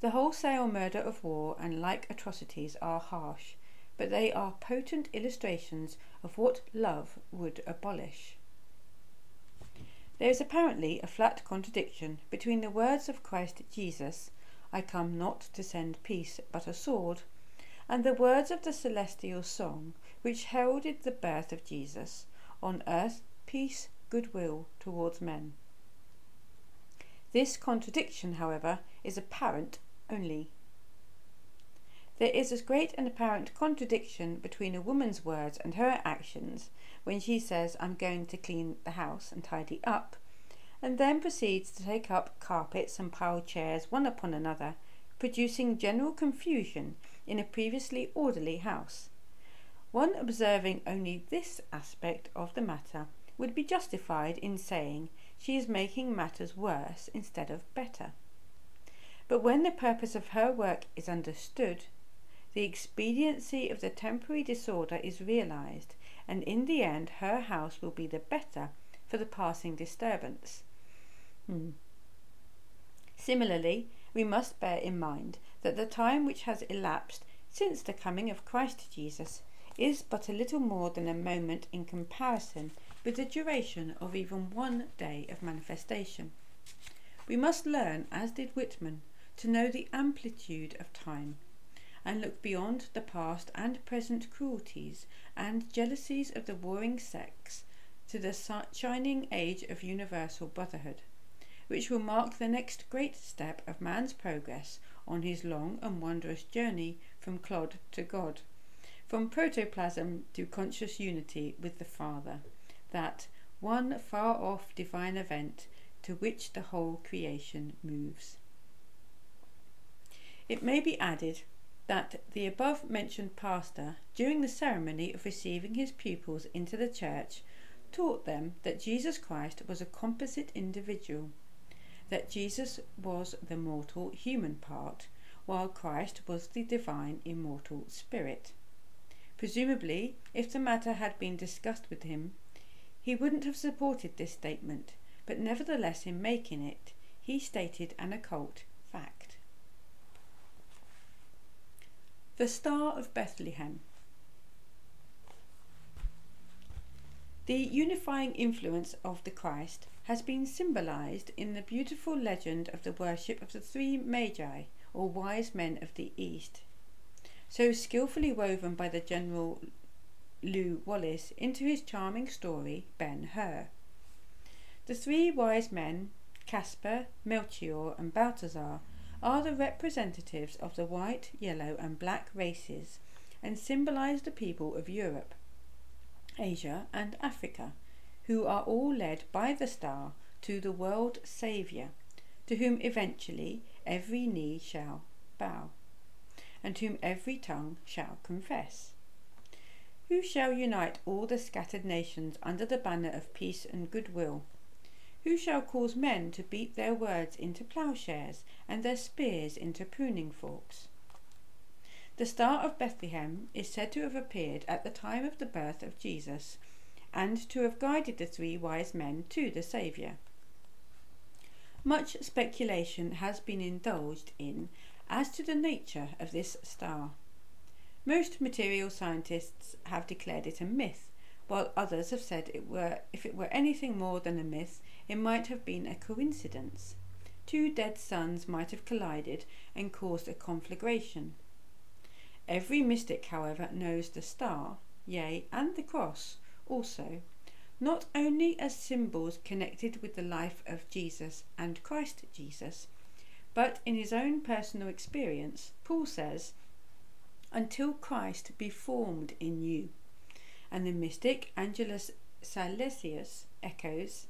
[SPEAKER 1] The wholesale murder of war and like atrocities are harsh, but they are potent illustrations of what love would abolish. There is apparently a flat contradiction between the words of Christ Jesus, I come not to send peace but a sword, and the words of the celestial song which heralded the birth of Jesus on earth peace, goodwill towards men. This contradiction, however, is apparent only. There is as great an apparent contradiction between a woman's words and her actions when she says, I'm going to clean the house and tidy up, and then proceeds to take up carpets and pile chairs one upon another, producing general confusion in a previously orderly house. One observing only this aspect of the matter would be justified in saying she is making matters worse instead of better. But when the purpose of her work is understood, the expediency of the temporary disorder is realized, and in the end her house will be the better for the passing disturbance. Hmm. Similarly, we must bear in mind that the time which has elapsed since the coming of Christ Jesus is but a little more than a moment in comparison with the duration of even one day of manifestation. We must learn, as did Whitman, to know the amplitude of time, and look beyond the past and present cruelties and jealousies of the warring sex to the shining age of universal brotherhood, which will mark the next great step of man's progress on his long and wondrous journey from clod to God, from protoplasm to conscious unity with the Father, that one far off divine event to which the whole creation moves. It may be added that the above mentioned pastor, during the ceremony of receiving his pupils into the church, taught them that Jesus Christ was a composite individual, that Jesus was the mortal human part, while Christ was the divine immortal spirit. Presumably, if the matter had been discussed with him, he wouldn't have supported this statement, but nevertheless, in making it, he stated an occult fact. The Star of Bethlehem. The unifying influence of the Christ has been symbolized in the beautiful legend of the worship of the three Magi, or wise men of the East, so skilfully woven by the General Lew Wallace into his charming story, Ben Hur. The three wise men, Caspar, Melchior, and Balthazar, are the representatives of the white, yellow, and black races and symbolize the people of Europe, Asia, and Africa, who are all led by the star to the world Saviour, to whom eventually every knee shall bow, and whom every tongue shall confess. Who shall unite all the scattered nations under the banner of peace and goodwill? Who shall cause men to beat their words into ploughshares and their spears into pruning forks? The Star of Bethlehem is said to have appeared at the time of the birth of Jesus and to have guided the three wise men to the Saviour. Much speculation has been indulged in as to the nature of this star. Most material scientists have declared it a myth, while others have said it were if it were anything more than a myth, it might have been a coincidence. Two dead suns might have collided and caused a conflagration. Every mystic, however, knows the star, yea, and the cross also, not only as symbols connected with the life of Jesus and Christ Jesus, but in his own personal experience, Paul says, until Christ be formed in you. And the mystic Angelus Silesius echoes,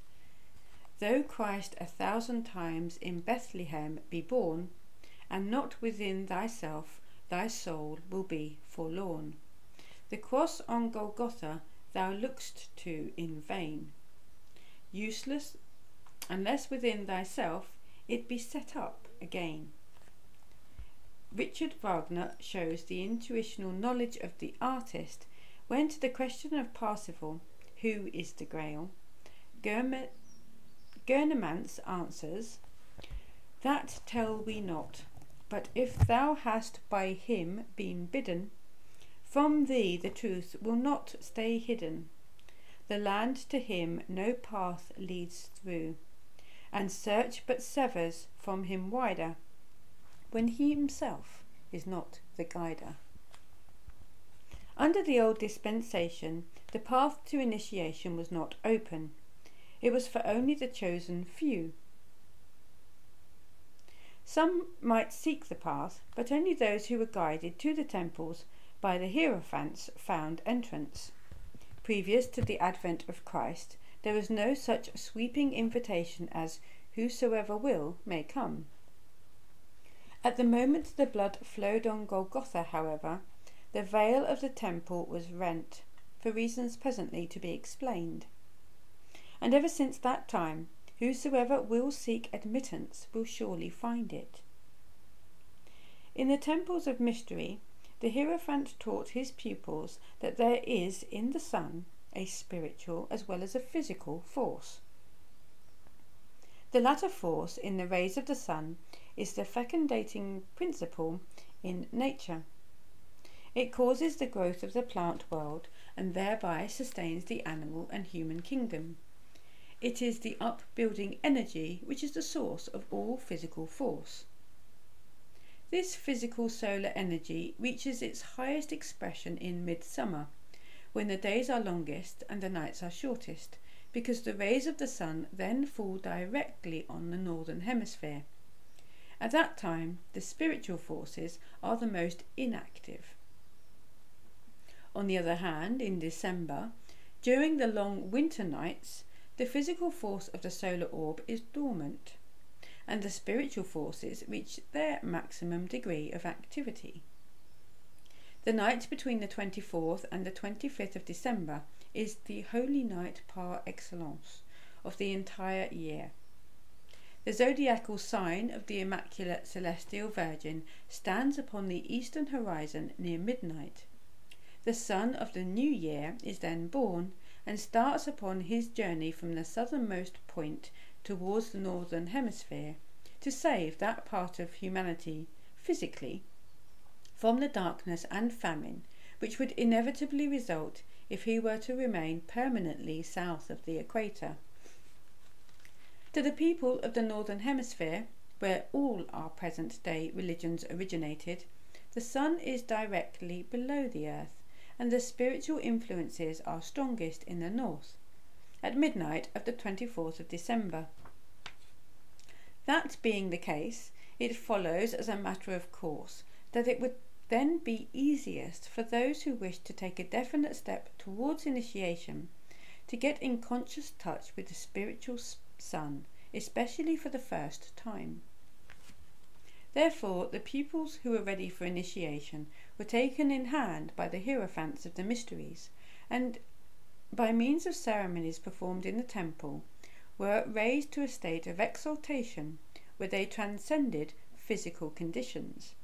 [SPEAKER 1] Though Christ a thousand times in Bethlehem be born, and not within thyself, thy soul will be forlorn. The cross on Golgotha thou look'st to in vain, useless unless within thyself it be set up again. Richard Wagner shows the intuitional knowledge of the artist when to the question of Parsifal Who is the Grail? Gurnemanz answers, That tell we not, but if thou hast by him been bidden, from thee the truth will not stay hidden. The land to him no path leads through, and search but severs from him wider, when he himself is not the guider. Under the old dispensation, the path to initiation was not open. It was for only the chosen few. Some might seek the path, but only those who were guided to the temples by the Hierophants found entrance. Previous to the advent of Christ, there was no such sweeping invitation as whosoever will may come. At the moment the blood flowed on Golgotha, however, the veil of the temple was rent, for reasons presently to be explained. And ever since that time, whosoever will seek admittance will surely find it. In the temples of mystery, the Hierophant taught his pupils that there is in the sun a spiritual as well as a physical force. The latter force in the rays of the sun is the fecundating principle in nature. It causes the growth of the plant world and thereby sustains the animal and human kingdom. It is the upbuilding energy which is the source of all physical force. This physical solar energy reaches its highest expression in midsummer, when the days are longest and the nights are shortest, because the rays of the sun then fall directly on the northern hemisphere. At that time, the spiritual forces are the most inactive. On the other hand, in December, during the long winter nights, the physical force of the solar orb is dormant, and the spiritual forces reach their maximum degree of activity. The night between the 24th and the 25th of December is the holy night par excellence of the entire year. The zodiacal sign of the Immaculate Celestial Virgin stands upon the eastern horizon near midnight. The sun of the new year is then born and starts upon his journey from the southernmost point towards the northern hemisphere to save that part of humanity, physically, from the darkness and famine which would inevitably result if he were to remain permanently south of the equator. To the people of the northern hemisphere, where all our present day religions originated, the sun is directly below the earth and the spiritual influences are strongest in the north, at midnight of the 24th of December. That being the case, it follows as a matter of course that it would then be easiest for those who wish to take a definite step towards initiation to get in conscious touch with the spiritual sun, especially for the first time. Therefore, the pupils who were ready for initiation were taken in hand by the Hierophants of the Mysteries, and by means of ceremonies performed in the temple, were raised to a state of exaltation where they transcended physical conditions.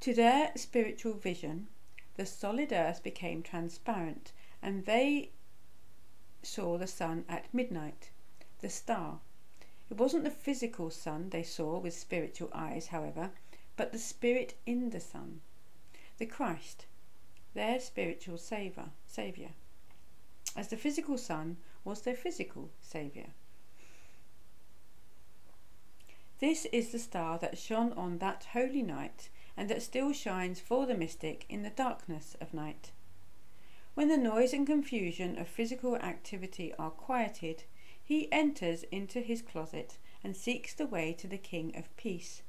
[SPEAKER 1] To their spiritual vision, the solid earth became transparent, and they saw the sun at midnight, the star, it wasn't the physical sun they saw with spiritual eyes, however, but the spirit in the sun, the Christ, their spiritual savior, savior, as the physical sun was their physical savior. This is the star that shone on that holy night and that still shines for the mystic in the darkness of night. When the noise and confusion of physical activity are quieted, he enters into his closet and seeks the way to the King of Peace.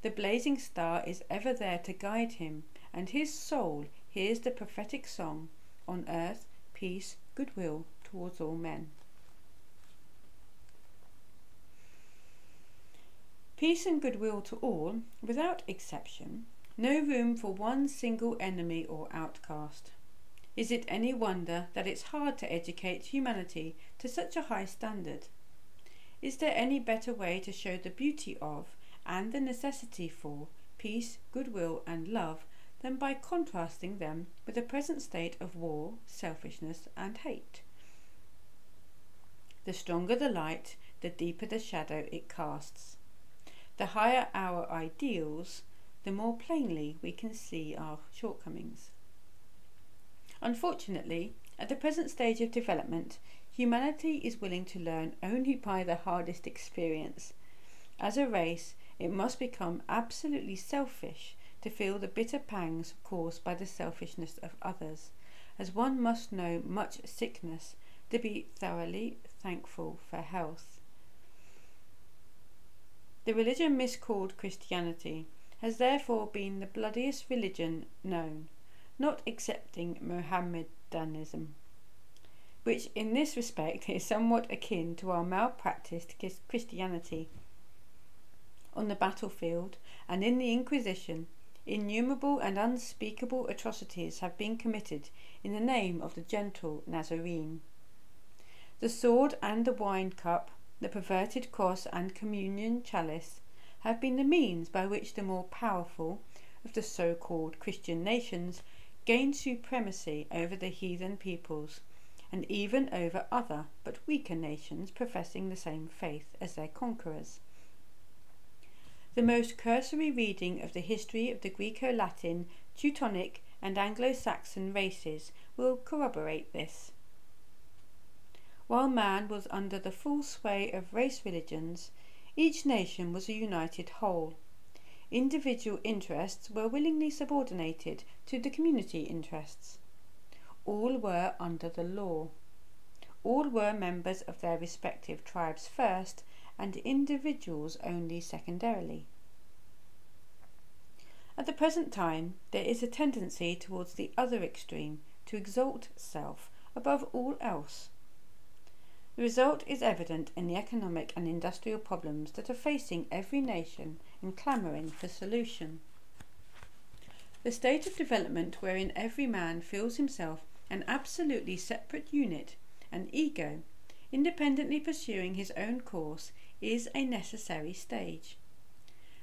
[SPEAKER 1] The blazing star is ever there to guide him, and his soul hears the prophetic song on earth, peace, goodwill towards all men. Peace and goodwill to all, without exception, no room for one single enemy or outcast. Is it any wonder that it's hard to educate humanity to such a high standard? Is there any better way to show the beauty of and the necessity for peace, goodwill, and love than by contrasting them with the present state of war, selfishness, and hate. The stronger the light, the deeper the shadow it casts. The higher our ideals, the more plainly we can see our shortcomings. Unfortunately, at the present stage of development, humanity is willing to learn only by the hardest experience. As a race, it must become absolutely selfish to feel the bitter pangs caused by the selfishness of others, as one must know much sickness to be thoroughly thankful for health. The religion miscalled Christianity has therefore been the bloodiest religion known, not accepting Mohammedanism, which in this respect is somewhat akin to our malpracticed Christianity. On the battlefield and in the Inquisition, Innumerable and unspeakable atrocities have been committed in the name of the gentle Nazarene. The sword and the wine cup, the perverted cross and communion chalice, have been the means by which the more powerful of the so called Christian nations gained supremacy over the heathen peoples, and even over other but weaker nations professing the same faith as their conquerors. The most cursory reading of the history of the Greco Latin, Teutonic, and Anglo Saxon races will corroborate this. While man was under the full sway of race religions, each nation was a united whole. Individual interests were willingly subordinated to the community interests. All were under the law. All were members of their respective tribes first and individuals only secondarily. At the present time, there is a tendency towards the other extreme to exalt self above all else. The result is evident in the economic and industrial problems that are facing every nation in clamouring for solution. The state of development wherein every man feels himself an absolutely separate unit, an ego, independently pursuing his own course, is a necessary stage.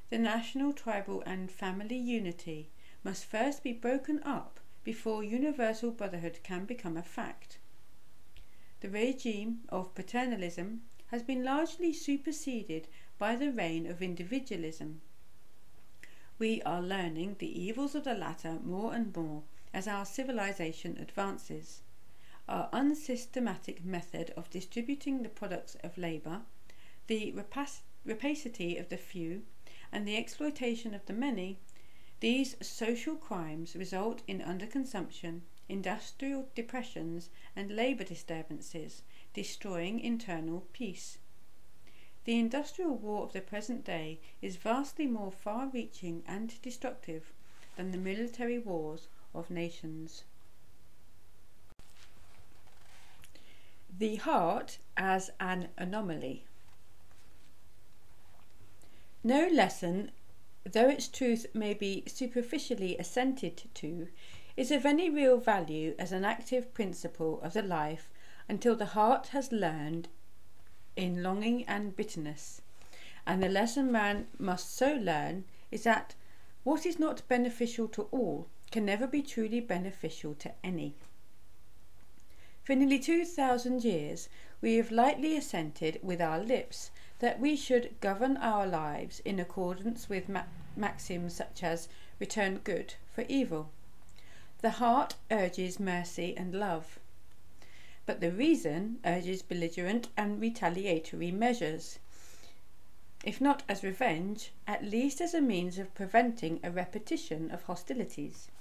[SPEAKER 1] The national, tribal, and family unity must first be broken up before universal brotherhood can become a fact. The regime of paternalism has been largely superseded by the reign of individualism. We are learning the evils of the latter more and more as our civilization advances. Our unsystematic method of distributing the products of labour, the rapacity of the few, and the exploitation of the many, these social crimes result in underconsumption, industrial depressions, and labour disturbances, destroying internal peace. The industrial war of the present day is vastly more far reaching and destructive than the military wars of nations. The heart as an anomaly. No lesson, though its truth may be superficially assented to, is of any real value as an active principle of the life until the heart has learned in longing and bitterness. And the lesson man must so learn is that what is not beneficial to all can never be truly beneficial to any. For nearly two thousand years we have lightly assented with our lips that we should govern our lives in accordance with ma- maxims such as return good for evil. The heart urges mercy and love, but the reason urges belligerent and retaliatory measures. If not as revenge, at least as a means of preventing a repetition of hostilities.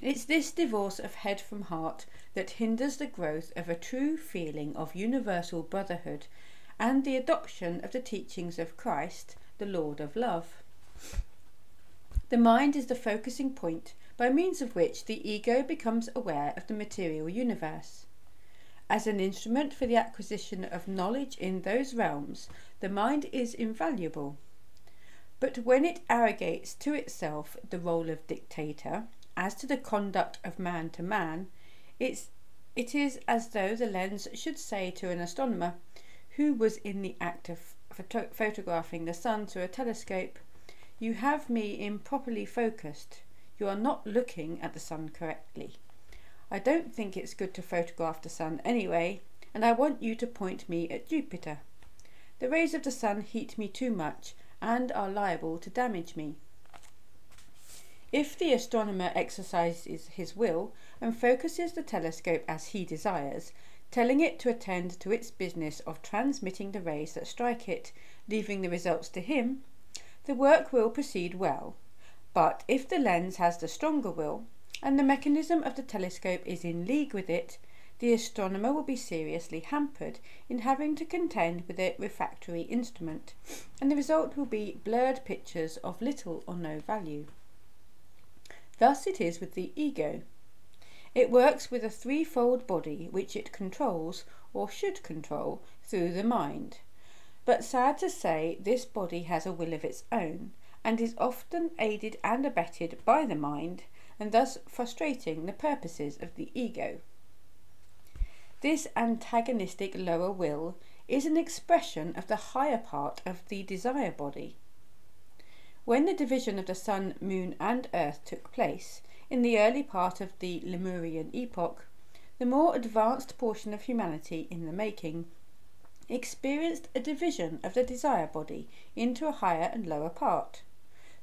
[SPEAKER 1] It's this divorce of head from heart that hinders the growth of a true feeling of universal brotherhood and the adoption of the teachings of Christ, the Lord of love. The mind is the focusing point by means of which the ego becomes aware of the material universe. As an instrument for the acquisition of knowledge in those realms, the mind is invaluable. But when it arrogates to itself the role of dictator, as to the conduct of man to man, it's, it is as though the lens should say to an astronomer, who was in the act of photo- photographing the sun through a telescope, You have me improperly focused. you are not looking at the sun correctly. I don't think it's good to photograph the sun anyway, and I want you to point me at Jupiter. The rays of the sun heat me too much and are liable to damage me. If the astronomer exercises his will and focuses the telescope as he desires, telling it to attend to its business of transmitting the rays that strike it, leaving the results to him, the work will proceed well. But if the lens has the stronger will, and the mechanism of the telescope is in league with it, the astronomer will be seriously hampered in having to contend with a refractory instrument, and the result will be blurred pictures of little or no value. Thus it is with the ego. It works with a threefold body which it controls, or should control, through the mind. But sad to say, this body has a will of its own, and is often aided and abetted by the mind, and thus frustrating the purposes of the ego. This antagonistic lower will is an expression of the higher part of the desire body. When the division of the sun, moon, and earth took place, in the early part of the Lemurian epoch, the more advanced portion of humanity in the making experienced a division of the desire body into a higher and lower part.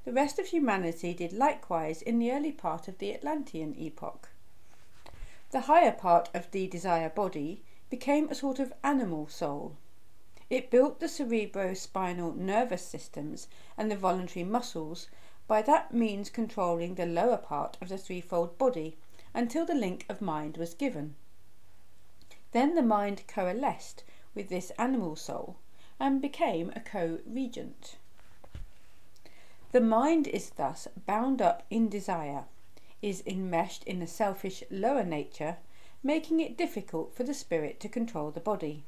[SPEAKER 1] The rest of humanity did likewise in the early part of the Atlantean epoch. The higher part of the desire body became a sort of animal soul. It built the cerebrospinal nervous systems and the voluntary muscles, by that means controlling the lower part of the threefold body until the link of mind was given. Then the mind coalesced with this animal soul and became a co-regent. The mind is thus bound up in desire, is enmeshed in the selfish lower nature, making it difficult for the spirit to control the body.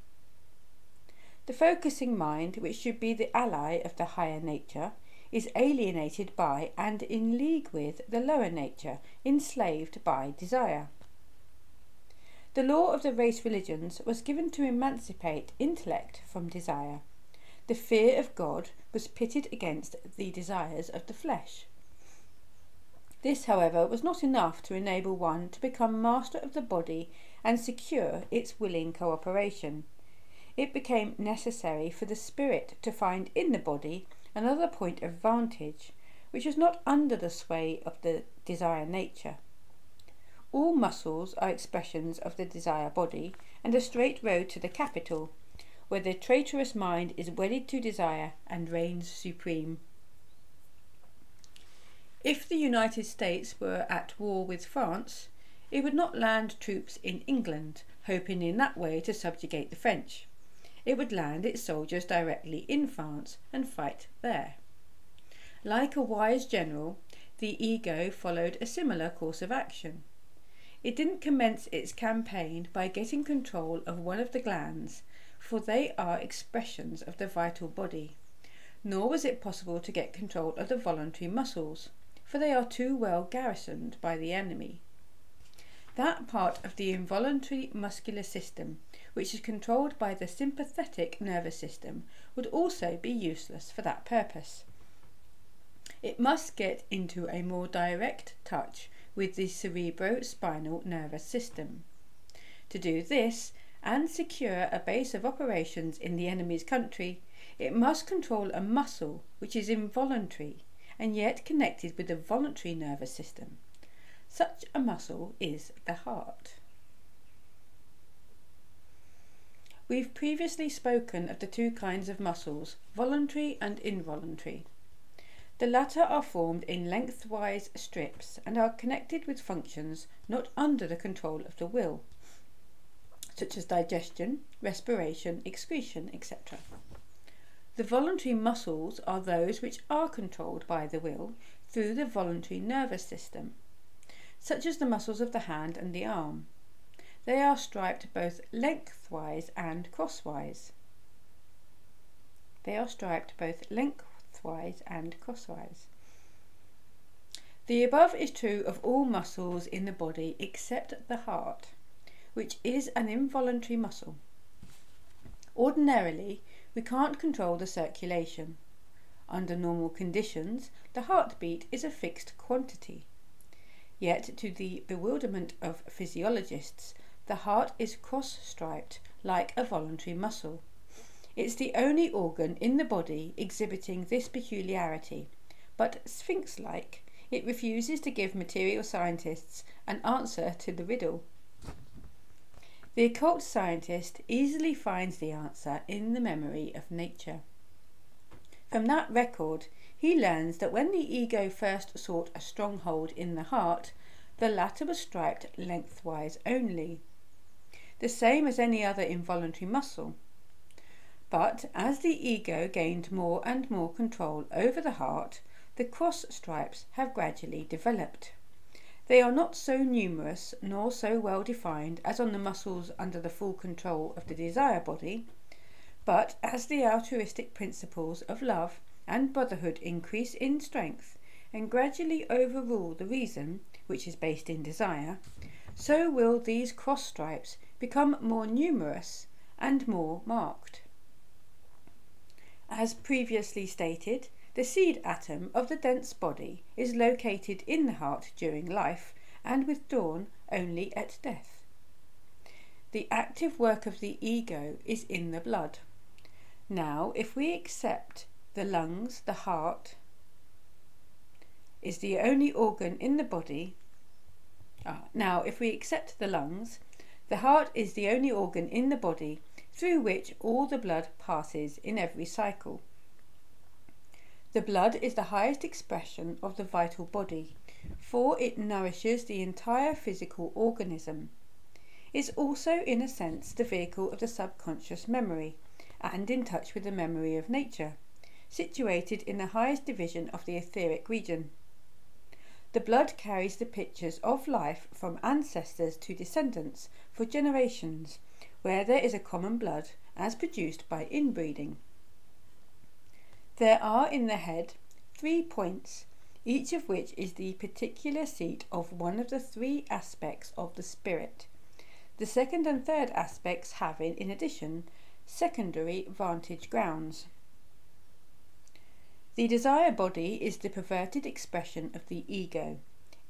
[SPEAKER 1] The focusing mind, which should be the ally of the higher nature, is alienated by and in league with the lower nature, enslaved by desire. The law of the race religions was given to emancipate intellect from desire. The fear of God was pitted against the desires of the flesh. This, however, was not enough to enable one to become master of the body and secure its willing cooperation it became necessary for the spirit to find in the body another point of vantage, which was not under the sway of the desire nature. All muscles are expressions of the desire body, and a straight road to the capital, where the traitorous mind is wedded to desire and reigns supreme. If the United States were at war with France, it would not land troops in England, hoping in that way to subjugate the French it would land its soldiers directly in France and fight there. Like a wise general, the ego followed a similar course of action. It didn't commence its campaign by getting control of one of the glands, for they are expressions of the vital body, nor was it possible to get control of the voluntary muscles, for they are too well garrisoned by the enemy. That part of the involuntary muscular system which is controlled by the sympathetic nervous system, would also be useless for that purpose. It must get into a more direct touch with the cerebrospinal nervous system. To do this, and secure a base of operations in the enemy's country, it must control a muscle which is involuntary and yet connected with the voluntary nervous system. Such a muscle is the heart. We've previously spoken of the two kinds of muscles, voluntary and involuntary. The latter are formed in lengthwise strips and are connected with functions not under the control of the will, such as digestion, respiration, excretion, etc. The voluntary muscles are those which are controlled by the will through the voluntary nervous system, such as the muscles of the hand and the arm. They are striped both lengthwise and crosswise. They are striped both lengthwise and crosswise. The above is true of all muscles in the body except the heart, which is an involuntary muscle. Ordinarily, we can't control the circulation. Under normal conditions, the heartbeat is a fixed quantity. Yet, to the bewilderment of physiologists, the heart is cross striped like a voluntary muscle. It's the only organ in the body exhibiting this peculiarity, but sphinx like, it refuses to give material scientists an answer to the riddle. The occult scientist easily finds the answer in the memory of nature. From that record, he learns that when the ego first sought a stronghold in the heart, the latter was striped lengthwise only, the same as any other involuntary muscle. But as the ego gained more and more control over the heart, the cross stripes have gradually developed. They are not so numerous nor so well defined as on the muscles under the full control of the desire body, but as the altruistic principles of love and brotherhood increase in strength and gradually overrule the reason, which is based in desire, so will these cross stripes become more numerous and more marked. As previously stated, the seed atom of the dense body is located in the heart during life and with dawn only at death. The active work of the ego is in the blood. Now, if we accept the lungs, the heart, is the only organ in the body. Ah, now, if we accept the lungs, the heart is the only organ in the body through which all the blood passes in every cycle. The blood is the highest expression of the vital body, for it nourishes the entire physical organism. It's also, in a sense, the vehicle of the subconscious memory, and in touch with the memory of nature, situated in the highest division of the etheric region. The blood carries the pictures of life from ancestors to descendants for generations, where there is a common blood as produced by inbreeding. There are in the head three points, each of which is the particular seat of one of the three aspects of the spirit. The second and third aspects having, in addition, secondary vantage grounds. The desire body is the perverted expression of the ego.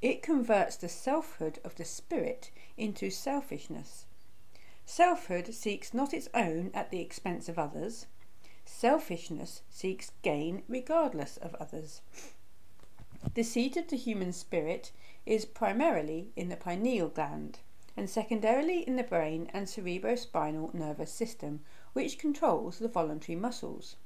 [SPEAKER 1] It converts the selfhood of the spirit into selfishness. Selfhood seeks not its own at the expense of others, Selfishness seeks gain regardless of others. The seat of the human spirit is primarily in the pineal gland and secondarily in the brain and cerebrospinal nervous system, which controls the voluntary muscles.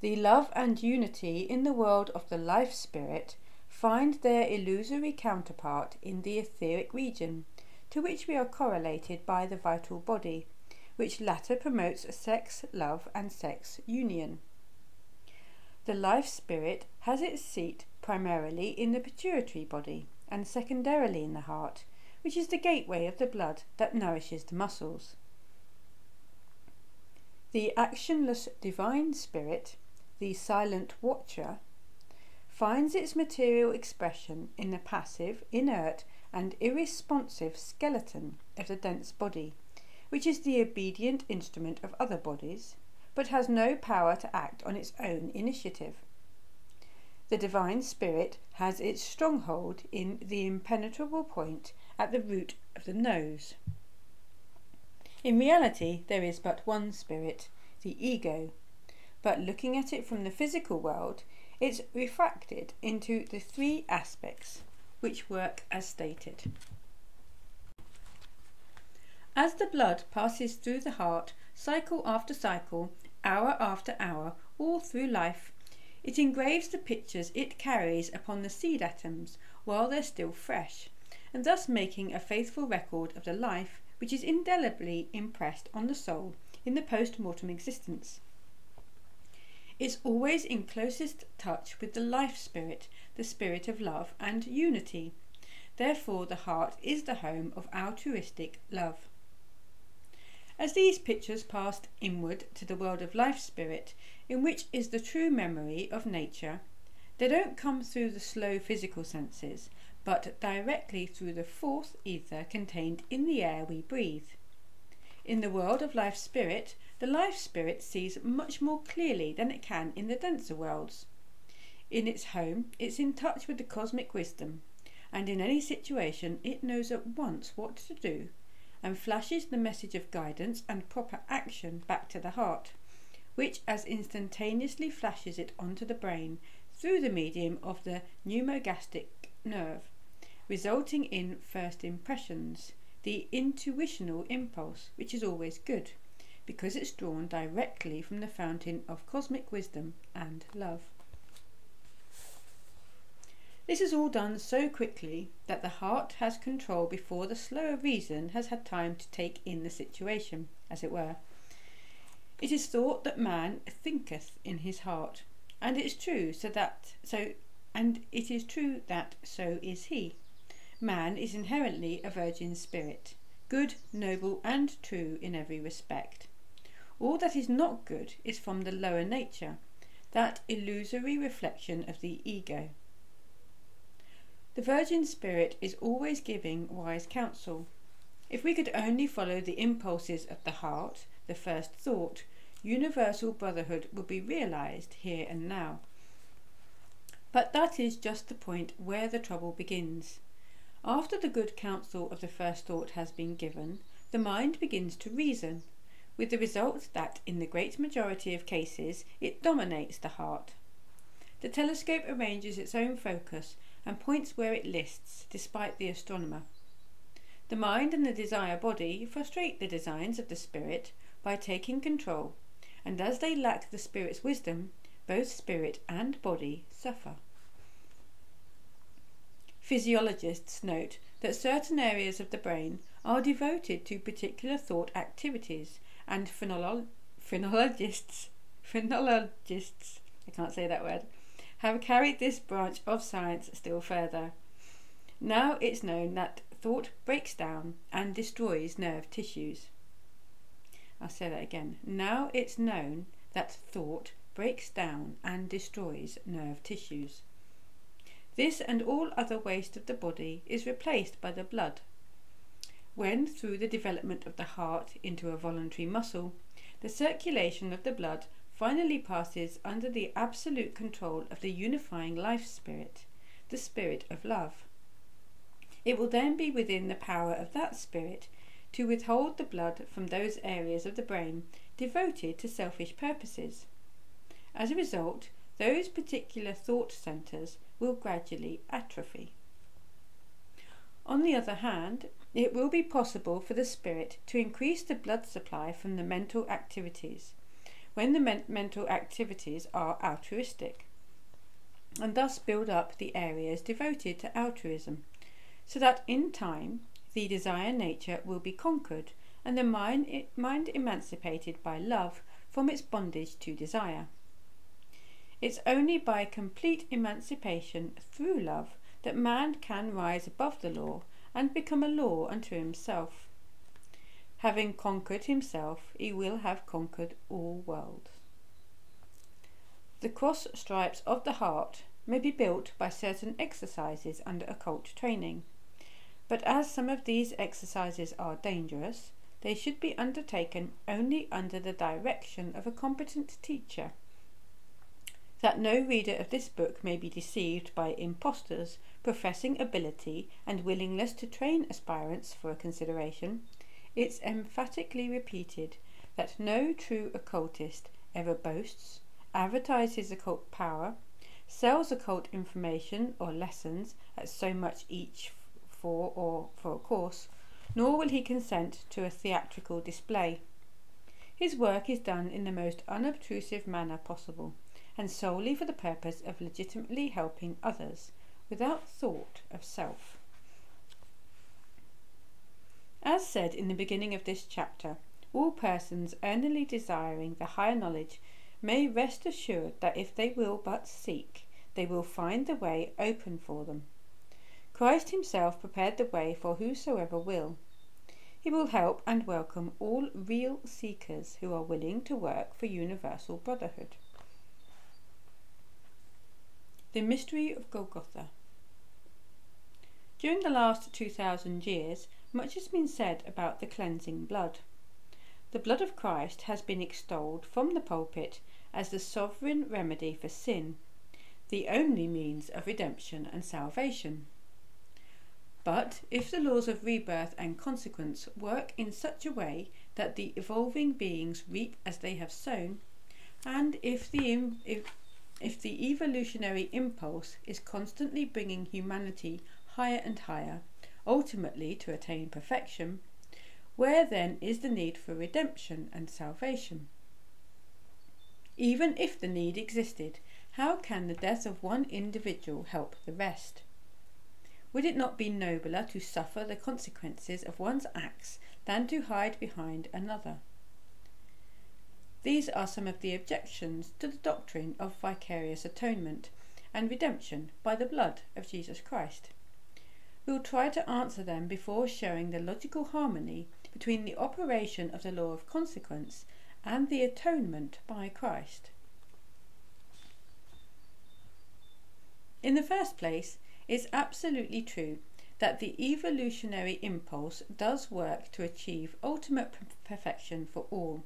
[SPEAKER 1] The love and unity in the world of the life spirit find their illusory counterpart in the etheric region, to which we are correlated by the vital body, which latter promotes sex love and sex union. The life spirit has its seat primarily in the pituitary body and secondarily in the heart, which is the gateway of the blood that nourishes the muscles. The actionless divine spirit, the silent watcher, finds its material expression in the passive, inert, and irresponsive skeleton of the dense body which is the obedient instrument of other bodies, but has no power to act on its own initiative. The divine spirit has its stronghold in the impenetrable point at the root of the nose. In reality, there is but one spirit, the ego, but looking at it from the physical world, it's refracted into the three aspects which work as stated. As the blood passes through the heart, cycle after cycle, hour after hour, all through life, it engraves the pictures it carries upon the seed atoms while they're still fresh, and thus making a faithful record of the life which is indelibly impressed on the soul in the post mortem existence. It's always in closest touch with the life spirit, the spirit of love and unity. Therefore, the heart is the home of altruistic love. As these pictures passed inward to the world of life spirit, in which is the true memory of nature, they don't come through the slow physical senses, but directly through the fourth ether contained in the air we breathe. In the world of life spirit, the life spirit sees much more clearly than it can in the denser worlds. In its home, it's in touch with the cosmic wisdom, and in any situation, it knows at once what to do and flashes the message of guidance and proper action back to the heart, which as instantaneously flashes it onto the brain through the medium of the pneumogastric nerve, resulting in first impressions, the intuitional impulse, which is always good, because it's drawn directly from the fountain of cosmic wisdom and love. This is all done so quickly that the heart has control before the slower reason has had time to take in the situation, as it were. It is thought that man thinketh in his heart, and it is true so that so and it is true that so is he. Man is inherently a virgin spirit, good, noble, and true in every respect. All that is not good is from the lower nature, that illusory reflection of the ego. The Virgin Spirit is always giving wise counsel. If we could only follow the impulses of the heart, the first thought, universal brotherhood would be realized here and now. But that is just the point where the trouble begins. After the good counsel of the first thought has been given, the mind begins to reason, with the result that in the great majority of cases it dominates the heart. The telescope arranges its own focus and points where it lists, despite the astronomer. The mind and the desire body frustrate the designs of the spirit by taking control, and as they lack the spirit's wisdom, both spirit and body suffer. Physiologists note that certain areas of the brain are devoted to particular thought activities, and phrenolo- phrenologists, phrenologists, I can't say that word, have carried this branch of science still further. Now it's known that thought breaks down and destroys nerve tissues. I'll say that again. Now it's known that thought breaks down and destroys nerve tissues. This and all other waste of the body is replaced by the blood. When, through the development of the heart into a voluntary muscle, the circulation of the blood finally passes under the absolute control of the unifying life spirit, the spirit of love. It will then be within the power of that spirit to withhold the blood from those areas of the brain devoted to selfish purposes. As a result, those particular thought centres will gradually atrophy. On the other hand, it will be possible for the spirit to increase the blood supply from the mental activities when the men- mental activities are altruistic, and thus build up the areas devoted to altruism, so that in time the desire nature will be conquered and the mind, mind emancipated by love from its bondage to desire. It's only by complete emancipation through love that man can rise above the law and become a law unto himself. Having conquered himself, he will have conquered all worlds. The cross stripes of the heart may be built by certain exercises under occult training, but as some of these exercises are dangerous, they should be undertaken only under the direction of a competent teacher. That no reader of this book may be deceived by impostors professing ability and willingness to train aspirants for a consideration, it's emphatically repeated that no true occultist ever boasts, advertises occult power, sells occult information or lessons at so much each for or for a course, nor will he consent to a theatrical display. His work is done in the most unobtrusive manner possible, and solely for the purpose of legitimately helping others, without thought of self. As said in the beginning of this chapter, all persons earnestly desiring the higher knowledge may rest assured that if they will but seek, they will find the way open for them. Christ Himself prepared the way for whosoever will. He will help and welcome all real seekers who are willing to work for universal brotherhood. The Mystery of Golgotha. During the last 2,000 years, much has been said about the cleansing blood. The blood of Christ has been extolled from the pulpit as the sovereign remedy for sin, the only means of redemption and salvation. But if the laws of rebirth and consequence work in such a way that the evolving beings reap as they have sown, and if the, if, if the evolutionary impulse is constantly bringing humanity higher and higher, ultimately to attain perfection, where then is the need for redemption and salvation? Even if the need existed, how can the death of one individual help the rest? Would it not be nobler to suffer the consequences of one's acts than to hide behind another? These are some of the objections to the doctrine of vicarious atonement and redemption by the blood of Jesus Christ. We will try to answer them before showing the logical harmony between the operation of the law of consequence and the atonement by Christ. In the first place, it's absolutely true that the evolutionary impulse does work to achieve ultimate perfection for all,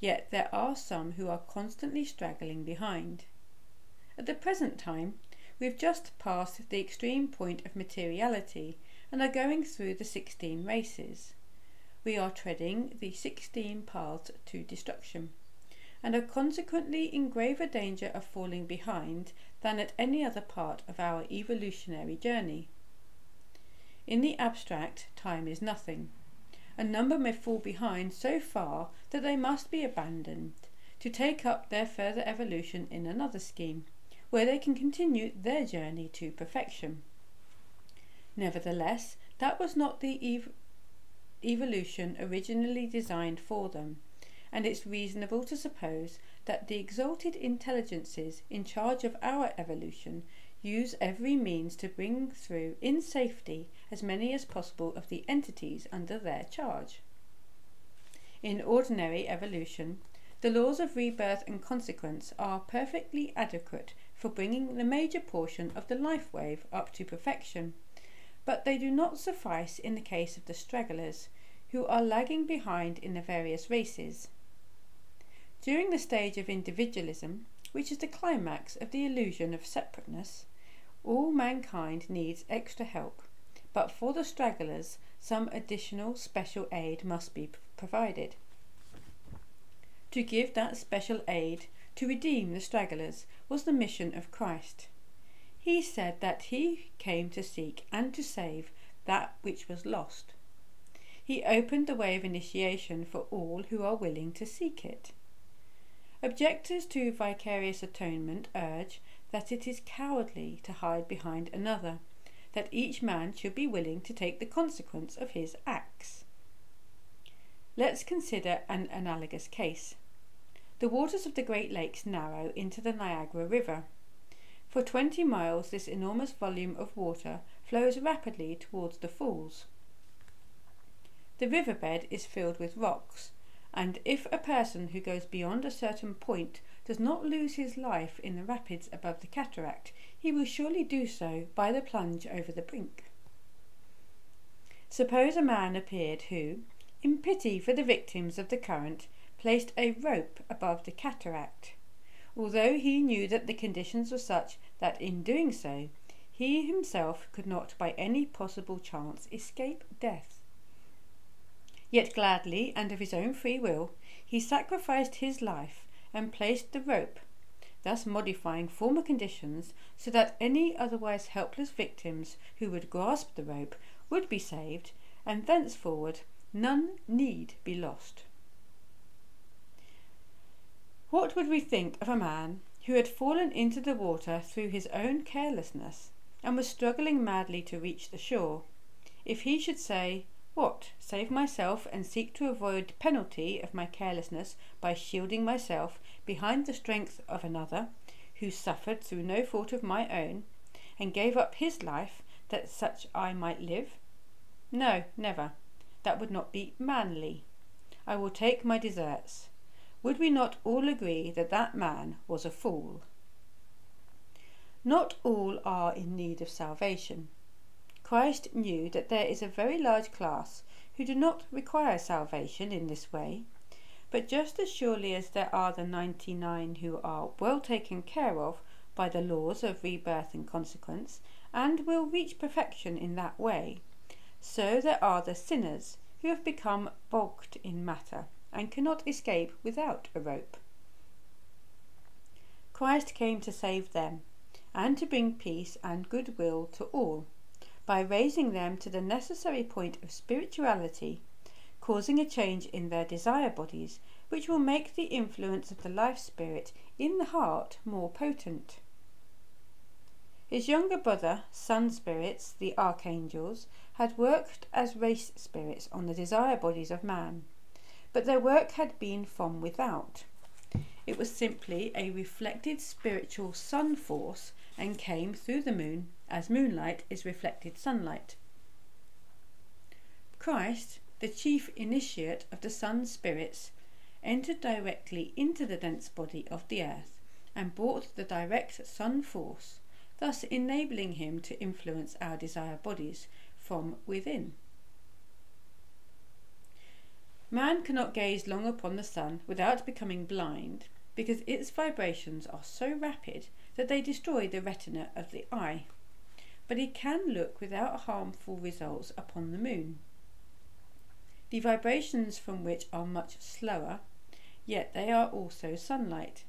[SPEAKER 1] yet there are some who are constantly straggling behind. At the present time, we've just passed the extreme point of materiality and are going through the 16 races. We are treading the 16 paths to destruction and are consequently in graver danger of falling behind than at any other part of our evolutionary journey. In the abstract, time is nothing. A number may fall behind so far that they must be abandoned to take up their further evolution in another scheme, where they can continue their journey to perfection. Nevertheless, that was not the ev evolution originally designed for them, and it's reasonable to suppose that the exalted intelligences in charge of our evolution use every means to bring through in safety as many as possible of the entities under their charge. In ordinary evolution, the laws of rebirth and consequence are perfectly adequate for bringing the major portion of the life wave up to perfection, but they do not suffice in the case of the stragglers, who are lagging behind in the various races. During the stage of individualism, which is the climax of the illusion of separateness, all mankind needs extra help, but for the stragglers, some additional special aid must be provided. To give that special aid to redeem the stragglers was the mission of Christ. He said that he came to seek and to save that which was lost. He opened the way of initiation for all who are willing to seek it. Objectors to vicarious atonement urge that it is cowardly to hide behind another, that each man should be willing to take the consequence of his acts. Let's consider an analogous case. The waters of the Great Lakes narrow into the Niagara River. For 20 miles, this enormous volume of water flows rapidly towards the falls. The riverbed is filled with rocks, and if a person who goes beyond a certain point does not lose his life in the rapids above the cataract, he will surely do so by the plunge over the brink. Suppose a man appeared who, in pity for the victims of the current, placed a rope above the cataract, although he knew that the conditions were such that in doing so he himself could not by any possible chance escape death. Yet gladly and of his own free will, he sacrificed his life and placed the rope, thus modifying former conditions so that any otherwise helpless victims who would grasp the rope would be saved, and thenceforward none need be lost. What would we think of a man who had fallen into the water through his own carelessness and was struggling madly to reach the shore, if he should say, what? Save myself and seek to avoid the penalty of my carelessness by shielding myself behind the strength of another who suffered through no fault of my own and gave up his life that such I might live? No, never. That would not be manly. I will take my deserts. Would we not all agree that that man was a fool? Not all are in need of salvation. Christ knew that there is a very large class who do not require salvation in this way, but just as surely as there are the ninety nine who are well taken care of by the laws of rebirth and consequence, and will reach perfection in that way. So there are the sinners who have become bogged in matter and cannot escape without a rope. Christ came to save them and to bring peace and goodwill to all by raising them to the necessary point of spirituality, causing a change in their desire bodies, which will make the influence of the life spirit in the heart more potent. His younger brother, sun spirits, the archangels, had worked as race spirits on the desire bodies of man, but their work had been from without. It was simply a reflected spiritual sun force and came through the moon as moonlight is reflected sunlight. Christ, the chief initiate of the sun spirits, entered directly into the dense body of the earth and brought the direct sun force, thus enabling him to influence our desire bodies from within. Man cannot gaze long upon the sun without becoming blind because its vibrations are so rapid that they destroy the retina of the eye. But he can look without harmful results upon the moon. The vibrations from which are much slower, yet they are also sunlight.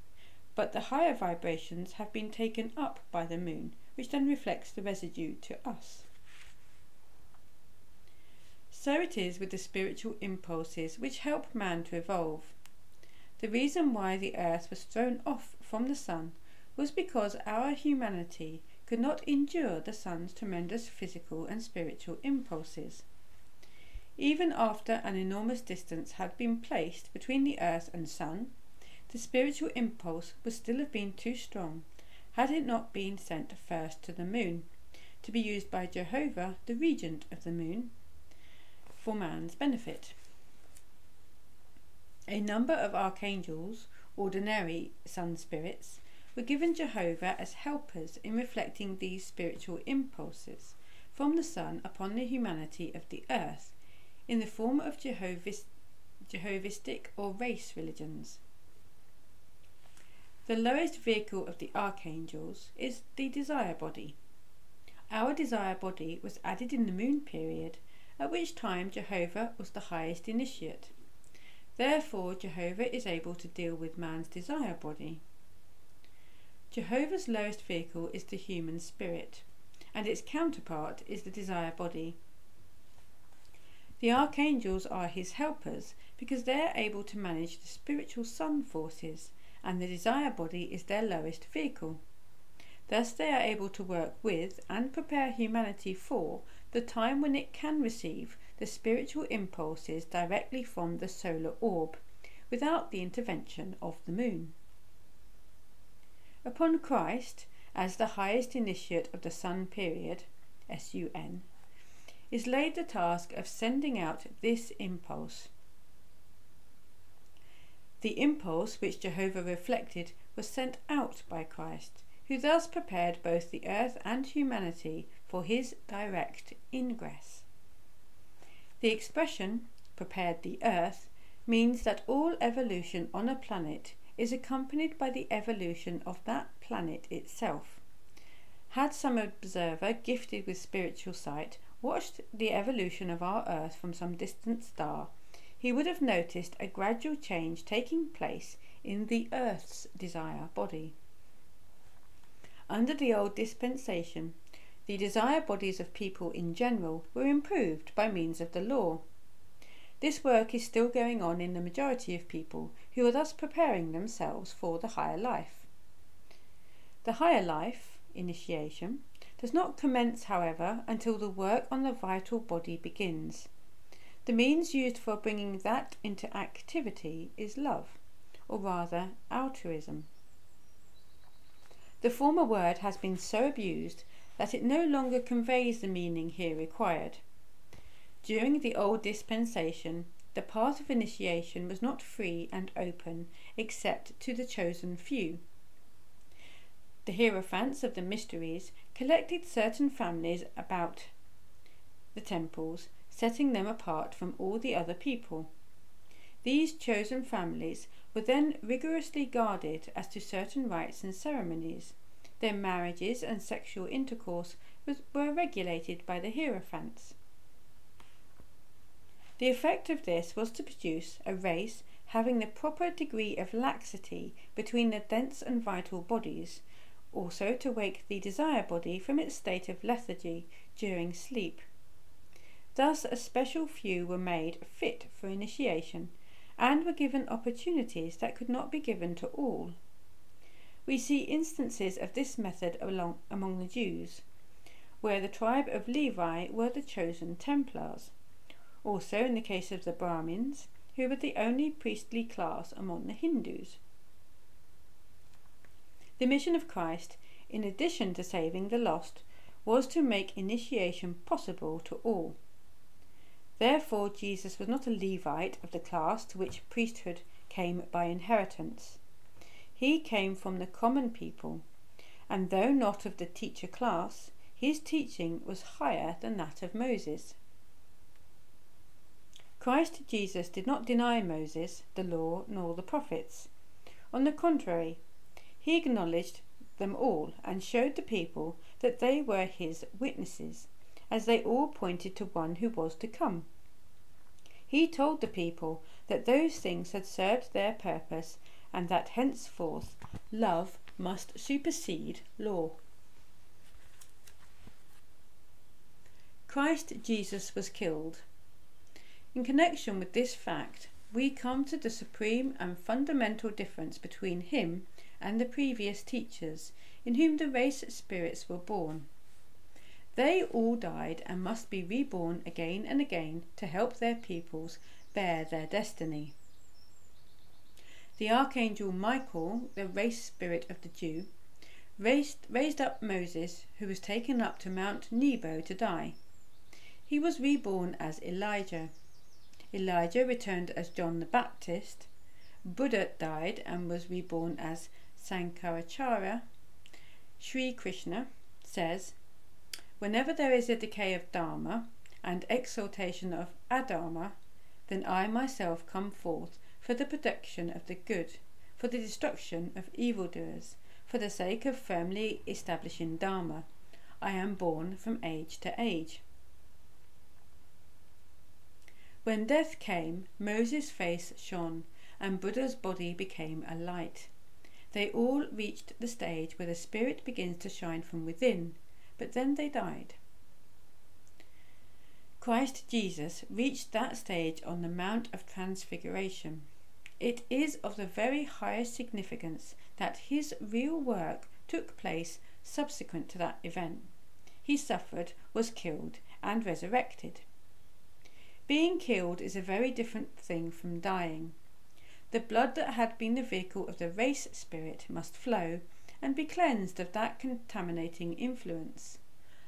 [SPEAKER 1] But the higher vibrations have been taken up by the moon, which then reflects the residue to us. So it is with the spiritual impulses which help man to evolve. The reason why the earth was thrown off from the sun was because our humanity could not endure the sun's tremendous physical and spiritual impulses. Even after an enormous distance had been placed between the earth and sun, the spiritual impulse would still have been too strong had it not been sent first to the moon, to be used by Jehovah, the regent of the moon, for man's benefit. A number of archangels, ordinary sun spirits, were given Jehovah as helpers in reflecting these spiritual impulses from the sun upon the humanity of the earth in the form of Jehovah's, Jehovistic or race religions. The lowest vehicle of the archangels is the desire body. Our desire body was added in the moon period at which time Jehovah was the highest initiate. Therefore, Jehovah is able to deal with man's desire body. Jehovah's lowest vehicle is the human spirit, and its counterpart is the desire body. The archangels are his helpers because they are able to manage the spiritual sun forces, and the desire body is their lowest vehicle. Thus, they are able to work with and prepare humanity for the time when it can receive the spiritual impulses directly from the solar orb, without the intervention of the moon. Upon Christ, as the highest initiate of the Sun period, SUN, is laid the task of sending out this impulse. The impulse which Jehovah reflected was sent out by Christ, who thus prepared both the earth and humanity for his direct ingress. The expression prepared the earth means that all evolution on a planet is accompanied by the evolution of that planet itself. Had some observer gifted with spiritual sight watched the evolution of our earth from some distant star, he would have noticed a gradual change taking place in the earth's desire body. Under the old dispensation, the desire bodies of people in general were improved by means of the law. This work is still going on in the majority of people who are thus preparing themselves for the higher life. The higher life, initiation, does not commence, however, until the work on the vital body begins. The means used for bringing that into activity is love, or rather altruism. The former word has been so abused that it no longer conveys the meaning here required. During the old dispensation, the path of initiation was not free and open except to the chosen few. The Hierophants of the Mysteries collected certain families about the temples, setting them apart from all the other people. These chosen families were then rigorously guarded as to certain rites and ceremonies Their marriages and sexual intercourse was, were regulated by the Hierophants. The effect of this was to produce a race having the proper degree of laxity between the dense and vital bodies, also to wake the desire body from its state of lethargy during sleep. Thus, a special few were made fit for initiation and were given opportunities that could not be given to all. We see instances of this method along, among the Jews, where the tribe of Levi were the chosen Templars. Also, in the case of the Brahmins, who were the only priestly class among the Hindus. The mission of Christ, in addition to saving the lost, was to make initiation possible to all. Therefore, Jesus was not a Levite of the class to which priesthood came by inheritance. He came from the common people, and though not of the teacher class, his teaching was higher than that of Moses. Christ Jesus did not deny Moses, the law, nor the prophets. On the contrary, he acknowledged them all and showed the people that they were his witnesses, as they all pointed to one who was to come. He told the people that those things had served their purpose and that henceforth love must supersede law. Christ Jesus was killed. In connection with this fact, we come to the supreme and fundamental difference between him and the previous teachers, in whom the race spirits were born. They all died and must be reborn again and again to help their peoples bear their destiny. The archangel Michael, the race spirit of the Jew, raised, raised up Moses, who was taken up to Mount Nebo to die. He was reborn as Elijah. Elijah returned as John the Baptist. Buddha died and was reborn as Sankaracharya. Sri Krishna says, Whenever there is a decay of Dharma and exaltation of Adharma, then I myself come forth for the protection of the good, for the destruction of evildoers, for the sake of firmly establishing Dharma. I am born from age to age. When death came, Moses' face shone, and Buddha's body became a light. They all reached the stage where the spirit begins to shine from within, but then they died. Christ Jesus reached that stage on the Mount of Transfiguration. It is of the very highest significance that his real work took place subsequent to that event. He suffered, was killed, and resurrected. Being killed is a very different thing from dying. The blood that had been the vehicle of the race spirit must flow and be cleansed of that contaminating influence.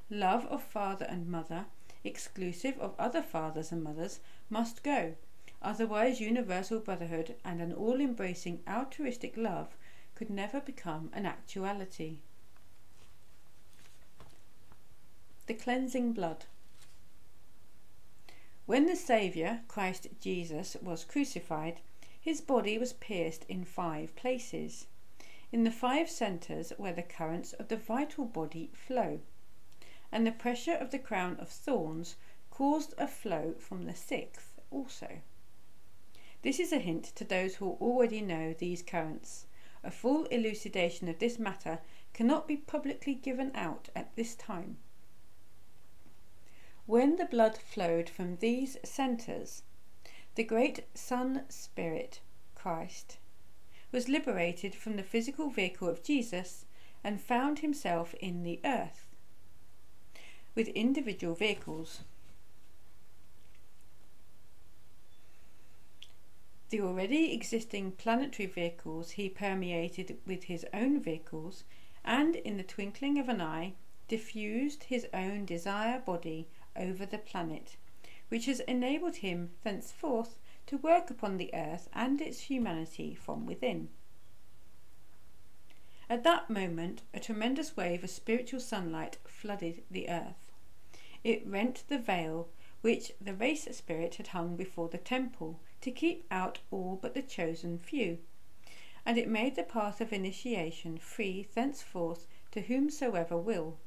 [SPEAKER 1] Love of father and mother, exclusive of other fathers and mothers, must go Otherwise, universal brotherhood and an all embracing altruistic love could never become an actuality. The cleansing blood. When the Saviour, Christ Jesus, was crucified, his body was pierced in five places, in the five centres where the currents of the vital body flow, and the pressure of the crown of thorns caused a flow from the sixth also. This is a hint to those who already know these currents. A full elucidation of this matter cannot be publicly given out at this time. When the blood flowed from these centres, the great Sun Spirit, Christ, was liberated from the physical vehicle of Jesus and found himself in the earth with individual vehicles. The already existing planetary vehicles he permeated with his own vehicles, and in the twinkling of an eye diffused his own desire body over the planet, which has enabled him thenceforth to work upon the earth and its humanity from within. At that moment, a tremendous wave of spiritual sunlight flooded the earth. It rent the veil which the race spirit had hung before the temple to keep out all but the chosen few, and it made the path of initiation free thenceforth to whomsoever will.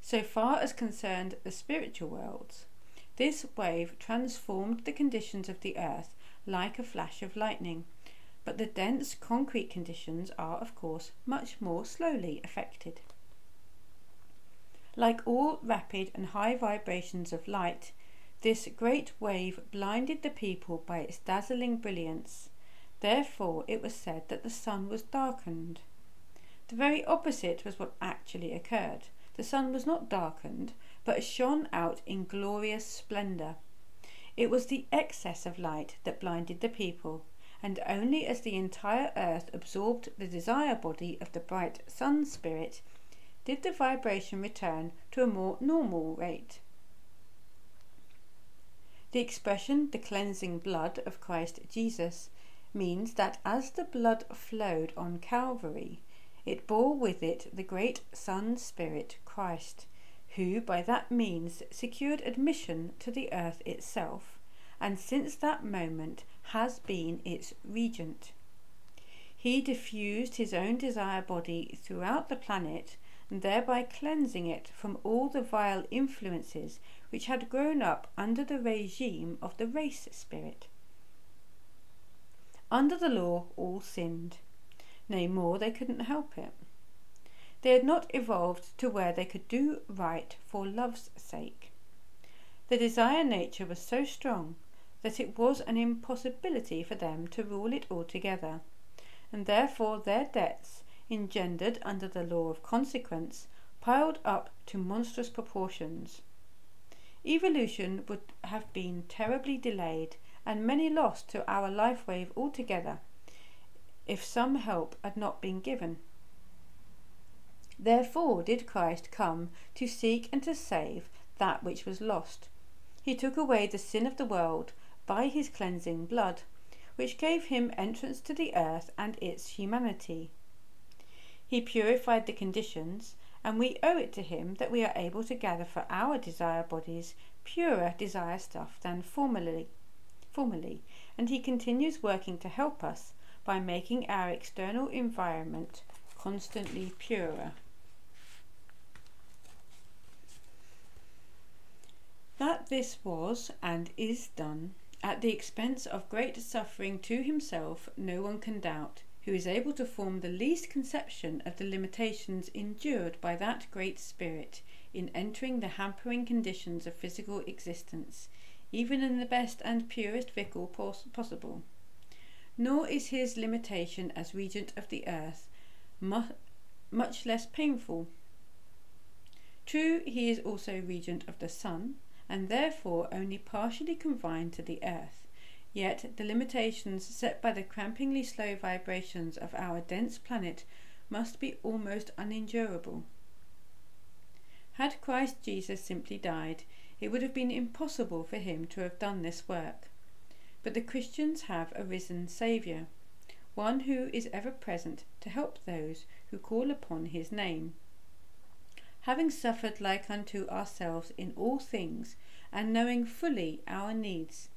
[SPEAKER 1] So far as concerned the spiritual worlds, this wave transformed the conditions of the earth like a flash of lightning, but the dense concrete conditions are, of course, much more slowly affected. Like all rapid and high vibrations of light, this great wave blinded the people by its dazzling brilliance. Therefore, it was said that the sun was darkened. The very opposite was what actually occurred. The sun was not darkened, but shone out in glorious splendour. It was the excess of light that blinded the people, and only as the entire earth absorbed the desire body of the bright sun spirit did the vibration return to a more normal rate. The expression the cleansing blood of Christ Jesus means that as the blood flowed on Calvary, it bore with it the great Sun Spirit Christ, who by that means secured admission to the earth itself, and since that moment has been its regent. He diffused his own desire body throughout the planet, and thereby cleansing it from all the vile influences which had grown up under the regime of the race spirit. Under the law, all sinned. Nay, more, they couldn't help it. They had not evolved to where they could do right for love's sake. The desire nature was so strong that it was an impossibility for them to rule it altogether, and therefore their debts, engendered under the law of consequence, piled up to monstrous proportions. Evolution would have been terribly delayed and many lost to our life wave altogether if some help had not been given. Therefore did Christ come to seek and to save that which was lost. He took away the sin of the world by his cleansing blood, which gave him entrance to the earth and its humanity. He purified the conditions, and we owe it to him that we are able to gather for our desire bodies purer desire stuff than formerly. Formerly, and he continues working to help us by making our external environment constantly purer. That this was and is done at the expense of great suffering to himself, no one can doubt, who is able to form the least conception of the limitations endured by that great spirit in entering the hampering conditions of physical existence, even in the best and purest vehicle possible nor is his limitation as regent of the earth mu- much less painful. True, he is also regent of the sun, and therefore only partially confined to the earth. Yet the limitations set by the crampingly slow vibrations of our dense planet must be almost unendurable. Had Christ Jesus simply died, it would have been impossible for him to have done this work. But the Christians have a risen Saviour, one who is ever present to help those who call upon his name. Having suffered like unto ourselves in all things, and knowing fully our needs,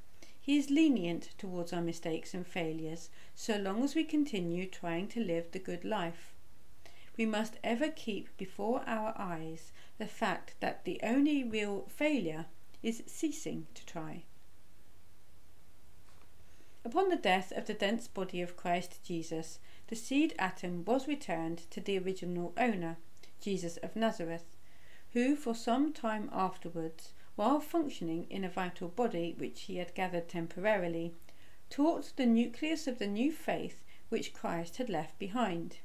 [SPEAKER 1] he is lenient towards our mistakes and failures so long as we continue trying to live the good life. We must ever keep before our eyes the fact that the only real failure is ceasing to try. Upon the death of the dense body of Christ Jesus, the seed atom was returned to the original owner, Jesus of Nazareth, who for some time afterwards, while functioning in a vital body which he had gathered temporarily, taught the nucleus of the new faith which Christ had left behind.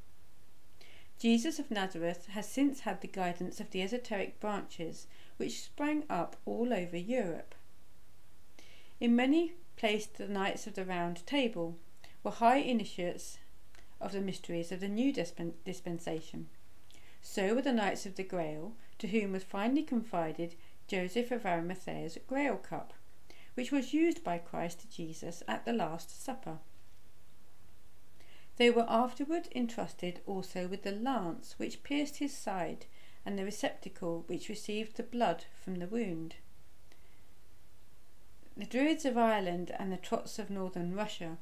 [SPEAKER 1] Jesus of Nazareth has since had the guidance of the esoteric branches which sprang up all over Europe. In many placed the Knights of the Round Table, were high initiates of the mysteries of the new dispensation. So were the Knights of the Grail, to whom was finally confided Joseph of Arimathea's Grail cup, which was used by Christ Jesus at the Last Supper. They were afterward entrusted also with the lance which pierced his side and the receptacle which received the blood from the wound. The Druids of Ireland and the Trottes of northern Russia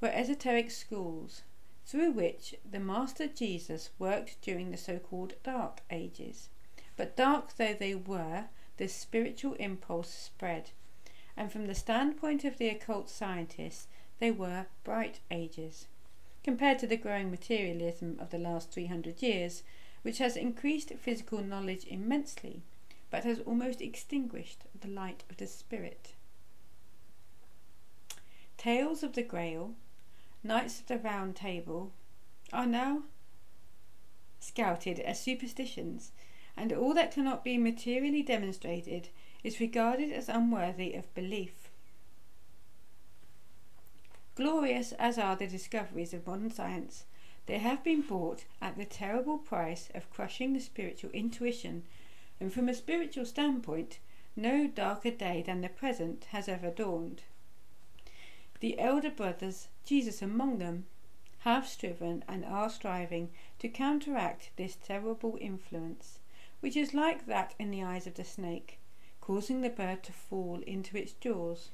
[SPEAKER 1] were esoteric schools, through which the Master Jesus worked during the so called Dark Ages. But dark though they were, the spiritual impulse spread, and from the standpoint of the occult scientists, they were bright ages. Compared to the growing materialism of the last 300 years, which has increased physical knowledge immensely, but has almost extinguished the light of the spirit. Tales of the Grail, Knights of the Round Table, are now scouted as superstitions, and all that cannot be materially demonstrated is regarded as unworthy of belief. Glorious as are the discoveries of modern science, they have been bought at the terrible price of crushing the spiritual intuition, and from a spiritual standpoint, no darker day than the present has ever dawned. The elder brothers, Jesus among them, have striven and are striving to counteract this terrible influence, which is like that in the eyes of the snake, causing the bird to fall into its jaws.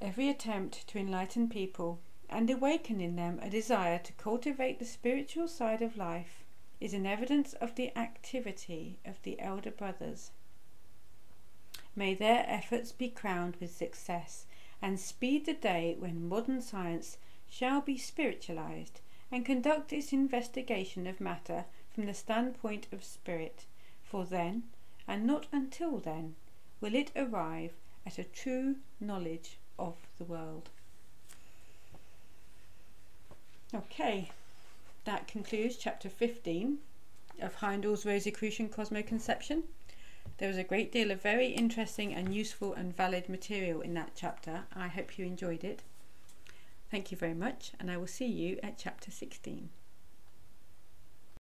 [SPEAKER 1] Every attempt to enlighten people and awaken in them a desire to cultivate the spiritual side of life is an evidence of the activity of the elder brothers. May their efforts be crowned with success and speed the day when modern science shall be spiritualized and conduct its investigation of matter from the standpoint of spirit, for then, and not until then, will it arrive at a true knowledge of the world. Okay, that concludes chapter 15 of Heindel's Rosicrucian Cosmoconception. There was a great deal of very interesting and useful and valid material in that chapter. I hope you enjoyed it. Thank you very much, and I will see you at chapter 16.